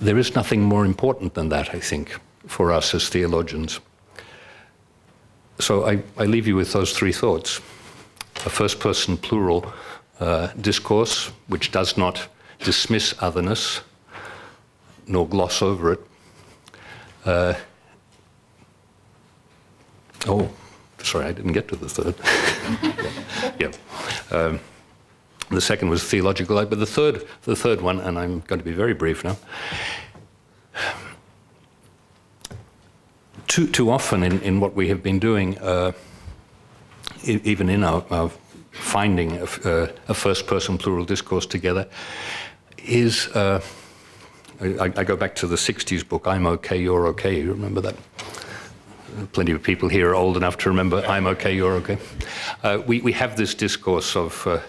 there is nothing more important than that, I think, for us as theologians. So I, I leave you with those three thoughts. A first person plural uh, discourse, which does not dismiss otherness nor gloss over it. Uh, oh, sorry, I didn't get to the third. yeah. yeah. Um, the second was theological, but the third, the third one, and I'm going to be very brief now. Too, too often in, in what we have been doing, uh, even in our, our finding a, uh, a first-person plural discourse together, is uh, I, I, go back to the 60s book, I'm okay, you're okay. You remember that? Plenty of people here are old enough to remember I'm okay, you're okay. Uh, we, we have this discourse of uh,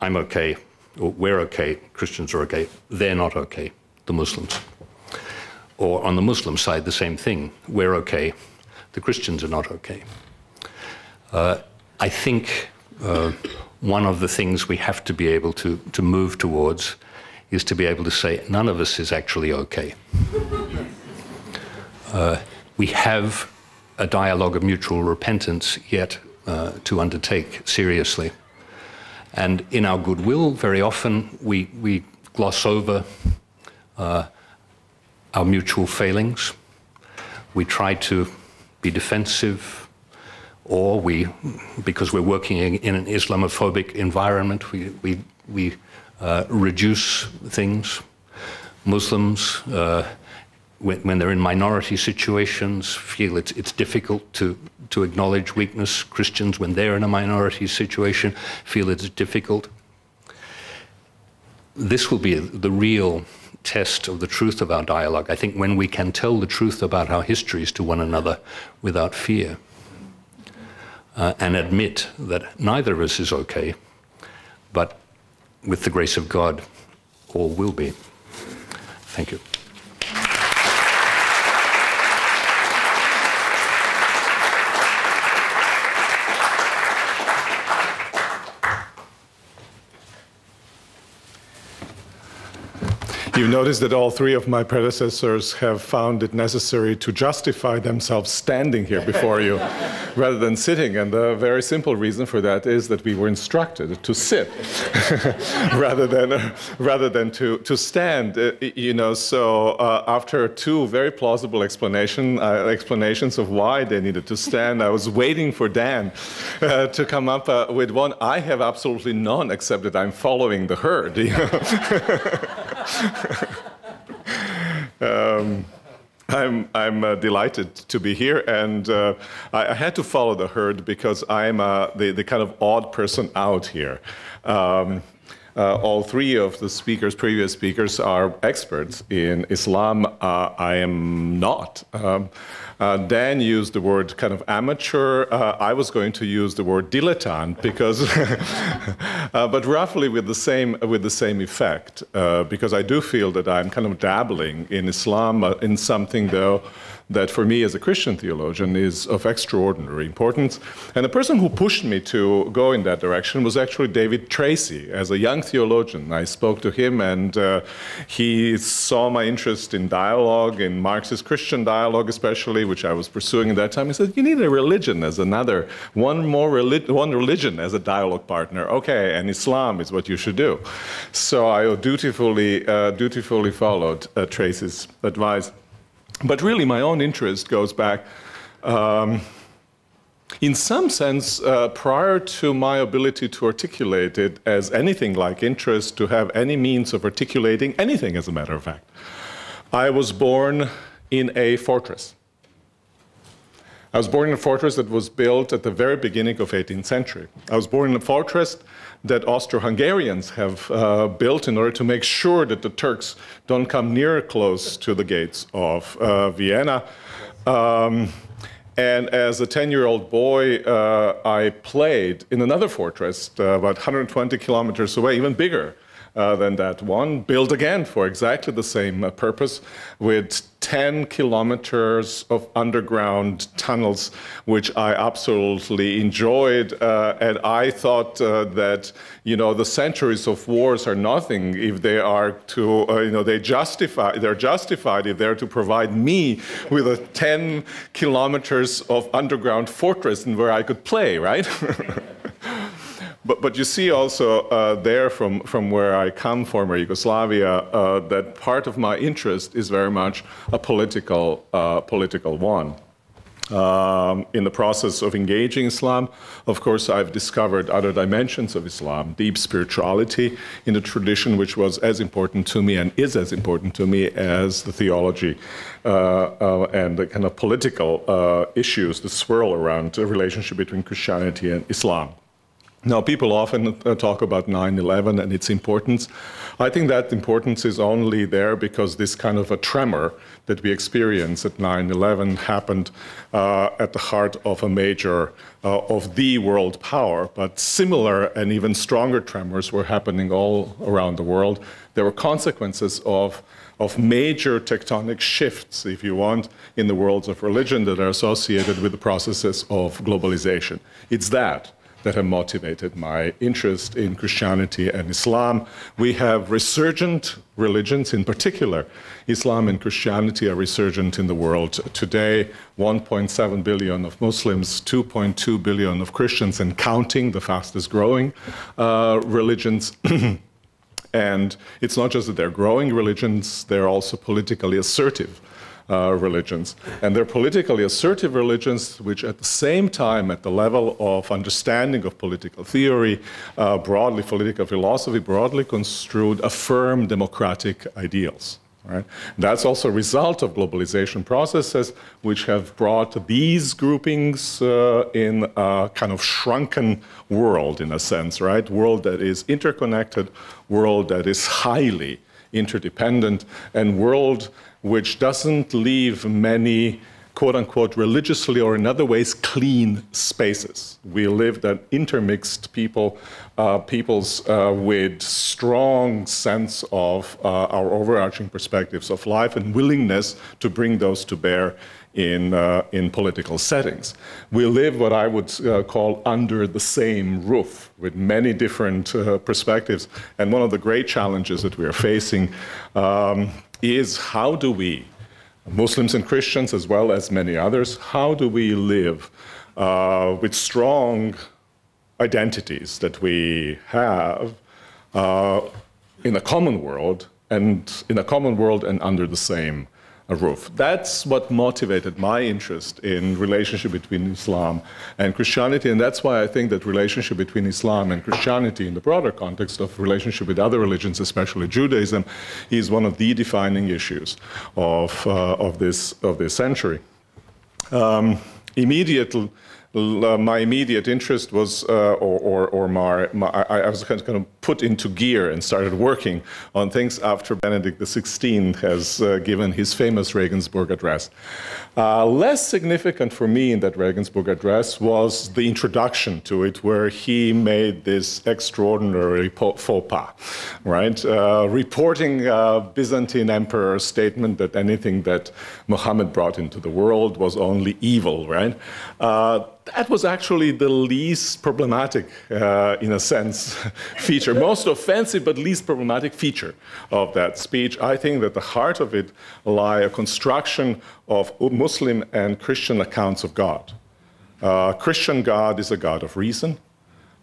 I'm okay, or we're okay, Christians are okay, they're not okay, the Muslims. Or on the Muslim side, the same thing, we're okay, the Christians are not okay. Uh, I think uh, one of the things we have to be able to, to move towards is to be able to say, none of us is actually okay. Uh, we have a dialogue of mutual repentance yet uh, to undertake seriously. And in our goodwill, very often we, we gloss over uh, our mutual failings. We try to be defensive, or we, because we're working in, in an Islamophobic environment, we, we, we reduce things. Muslims, uh, when, when, they're in minority situations, feel it's, it's difficult to, to acknowledge weakness. Christians, when they're in a minority situation, feel it's difficult. This will be the real test of the truth of our dialogue. I think when we can tell the truth about our histories to one another without fear uh, and admit that neither of us is okay, but with the grace of God, all will be. Thank you. You've noticed that all three of my predecessors have found it necessary to justify themselves standing here before you rather than sitting. And the very simple reason for that is that we were instructed to sit rather than, uh, rather than to, to stand. Uh, you know, so uh, after two very plausible explanation, uh, explanations of why they needed to stand, I was waiting for Dan uh, to come up uh, with one. I have absolutely none except that I'm following the herd. You know? um, I'm, I'm uh, delighted to be here, and uh, I, I, had to follow the herd because I'm uh, the, the kind of odd person out here. Um, uh, all three of the speakers, previous speakers, are experts in Islam. Uh, I am not. Um, uh, Dan used the word kind of amateur. Uh, I was going to use the word dilettante because, uh, but roughly with the same with the same effect. Uh, because I do feel that I'm kind of dabbling in Islam in something though that for me as a Christian theologian is of extraordinary importance. And the person who pushed me to go in that direction was actually David Tracy. As a young theologian, I spoke to him and uh, he saw my interest in dialogue, in Marxist Christian dialogue especially, which I was pursuing at that time. He said, You need a religion as another, one more relig- one religion as a dialogue partner. Okay, and Islam is what you should do. So I dutifully, uh, dutifully followed uh, Tracy's advice. But really, my own interest goes back, um, in some sense, uh, prior to my ability to articulate it as anything like interest, to have any means of articulating anything, as a matter of fact. I was born in a fortress. I was born in a fortress that was built at the very beginning of 18th century. I was born in a fortress that Austro-Hungarians have uh, built in order to make sure that the Turks don't come near close to the gates of uh, Vienna. Um, and as a 10-year-old boy, uh, I played in another fortress uh, about 120 kilometers away, even bigger, than that one, built again for exactly the same uh, purpose, with 10 kilometers of underground tunnels, which I absolutely enjoyed. Uh, and I thought uh, that, you know, the centuries of wars are nothing if they are to, uh, you know, they justify, they're justified if they're to provide me with a 10 kilometers of underground fortress and where I could play, right? But, but you see also uh, there from, from where I come, former Yugoslavia, uh, that part of my interest is very much a political, uh, political one. Um, in the process of engaging Islam, of course, I've discovered other dimensions of Islam, deep spirituality in a tradition, which was as important to me and is as important to me as the theology uh, uh, and the kind of political uh, issues that swirl around the relationship between Christianity and Islam. Now, people often uh, talk about 9 11 and its importance. I think that importance is only there because this kind of a tremor that we experience at 9 11 happened uh, at the heart of a major, uh, of the world power. But similar and even stronger tremors were happening all around the world. There were consequences of of major tectonic shifts, if you want, in the worlds of religion that are associated with the processes of globalization. It's that that have motivated my interest in Christianity and Islam. We have resurgent religions, in particular, Islam and Christianity are resurgent in the world today. 1.7 billion of Muslims, 2.2 billion of Christians, and counting, the fastest growing uh, religions. and it's not just that they're growing religions, they're also politically assertive uh, religions. And they're politically assertive religions, which at the same time, at the level of understanding of political theory, uh, broadly political philosophy, broadly construed, affirm democratic ideals. Right? That's also a result of globalization processes, which have brought these groupings uh, in a kind of shrunken world, in a sense, right? World that is interconnected, world that is highly interdependent, and world which doesn't leave many quote unquote religiously or in other ways clean spaces. We live that intermixed people, uh, peoples uh, with strong sense of uh, our overarching perspectives of life and willingness to bring those to bear in, uh, in political settings. We live what I would uh, call under the same roof with many different uh, perspectives. And one of the great challenges that we are facing um, is how do we, Muslims and Christians as well as many others, how do we live uh, with strong identities that we have uh, in a common world and in a common world and under the same roof. That's what motivated my interest in relationship between Islam and Christianity, and that's why I think that relationship between Islam and Christianity in the broader context of relationship with other religions, especially Judaism, is one of the defining issues of, uh, of, this, of this century. Um, immediately, my immediate interest was, uh, or, or, or my, my, I was kind of, put into gear and started working on things after Benedict XVI has uh, given his famous Regensburg Address. Uh, less significant for me in that Regensburg Address was the introduction to it, where he made this extraordinary faux pas, right? Uh, reporting uh, Byzantine emperor's statement that anything that Muhammad brought into the world was only evil, right? That was actually the least problematic, uh, in a sense, feature, most offensive but least problematic feature of that speech. I think that the heart of it lie a construction of Muslim and Christian accounts of God. Uh, Christian God is a God of reason,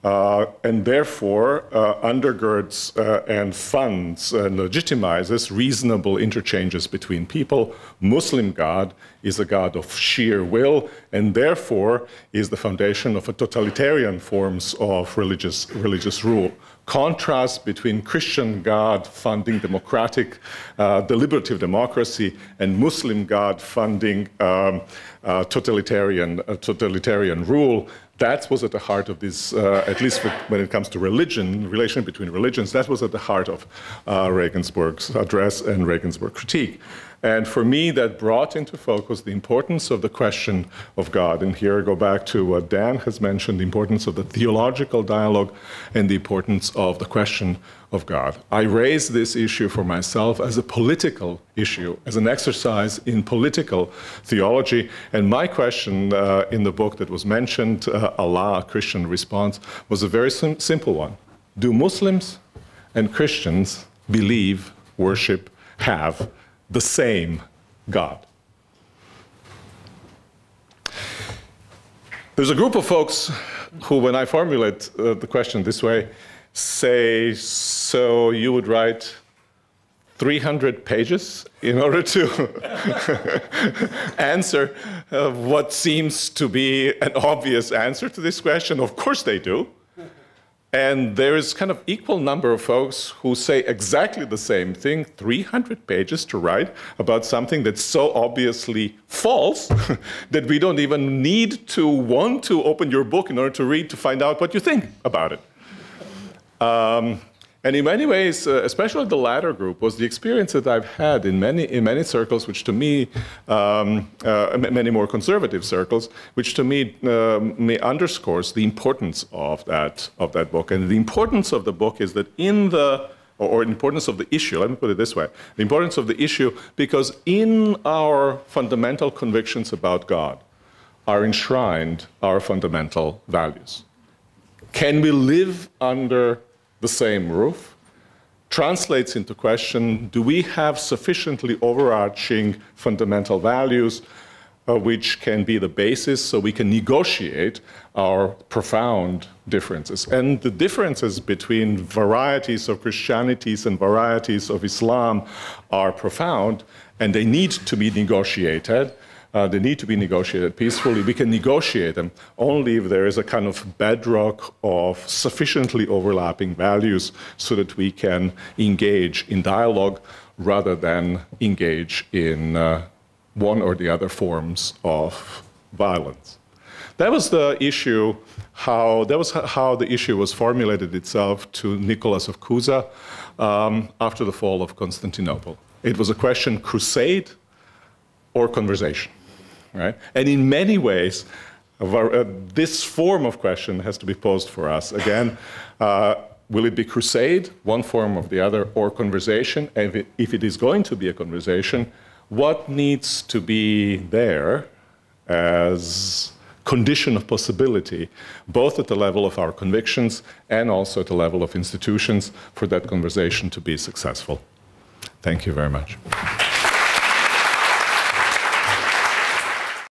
uh, and therefore uh, undergirds uh, and funds and legitimizes reasonable interchanges between people. Muslim God is a God of sheer will, and therefore is the foundation of a totalitarian forms of religious, religious rule. Contrast between Christian God funding democratic, uh, deliberative democracy and Muslim God funding um, uh, totalitarian, totalitarian rule that was at the heart of this, uh, at least when it comes to religion, relation between religions, that was at the heart of uh, Regensburg's address and Regensburg critique. And for me, that brought into focus the importance of the question of God. And here I go back to what Dan has mentioned the importance of the theological dialogue and the importance of the question of God. I raised this issue for myself as a political issue, as an exercise in political theology. And my question uh, in the book that was mentioned, uh, Allah, Christian response, was a very sim simple one Do Muslims and Christians believe, worship, have the same God. There's a group of folks who, when I formulate uh, the question this way, say, so you would write 300 pages in order to answer uh, what seems to be an obvious answer to this question? Of course they do. And there is kind of equal number of folks who say exactly the same thing, 300 pages to write about something that's so obviously false that we don't even need to want to open your book in order to read to find out what you think about it. Um, and in many ways, uh, especially the latter group, was the experience that I've had in many, in many circles, which to me, um, uh, many more conservative circles, which to me, me underscores the importance of that, of that book. And the importance of the book is that in the, or, or importance of the issue, let me put it this way, the importance of the issue, because in our fundamental convictions about God are enshrined our fundamental values. Can we live under the same roof translates into question do we have sufficiently overarching fundamental values uh, which can be the basis so we can negotiate our profound differences. And the differences between varieties of Christianities and varieties of Islam are profound, and they need to be negotiated. Uh, they need to be negotiated peacefully. We can negotiate them only if there is a kind of bedrock of sufficiently overlapping values so that we can engage in dialogue rather than engage in uh, one or the other forms of violence. That was the issue, how, that was how the issue was formulated itself to Nicholas of Cusa um, after the fall of Constantinople. It was a question crusade or conversation right? And in many ways, uh, this form of question has to be posed for us. Again, uh, will it be crusade, one form or the other, or conversation? If it, if it is going to be a conversation, what needs to be there as condition of possibility, both at the level of our convictions and also at the level of institutions, for that conversation to be successful? Thank you very much.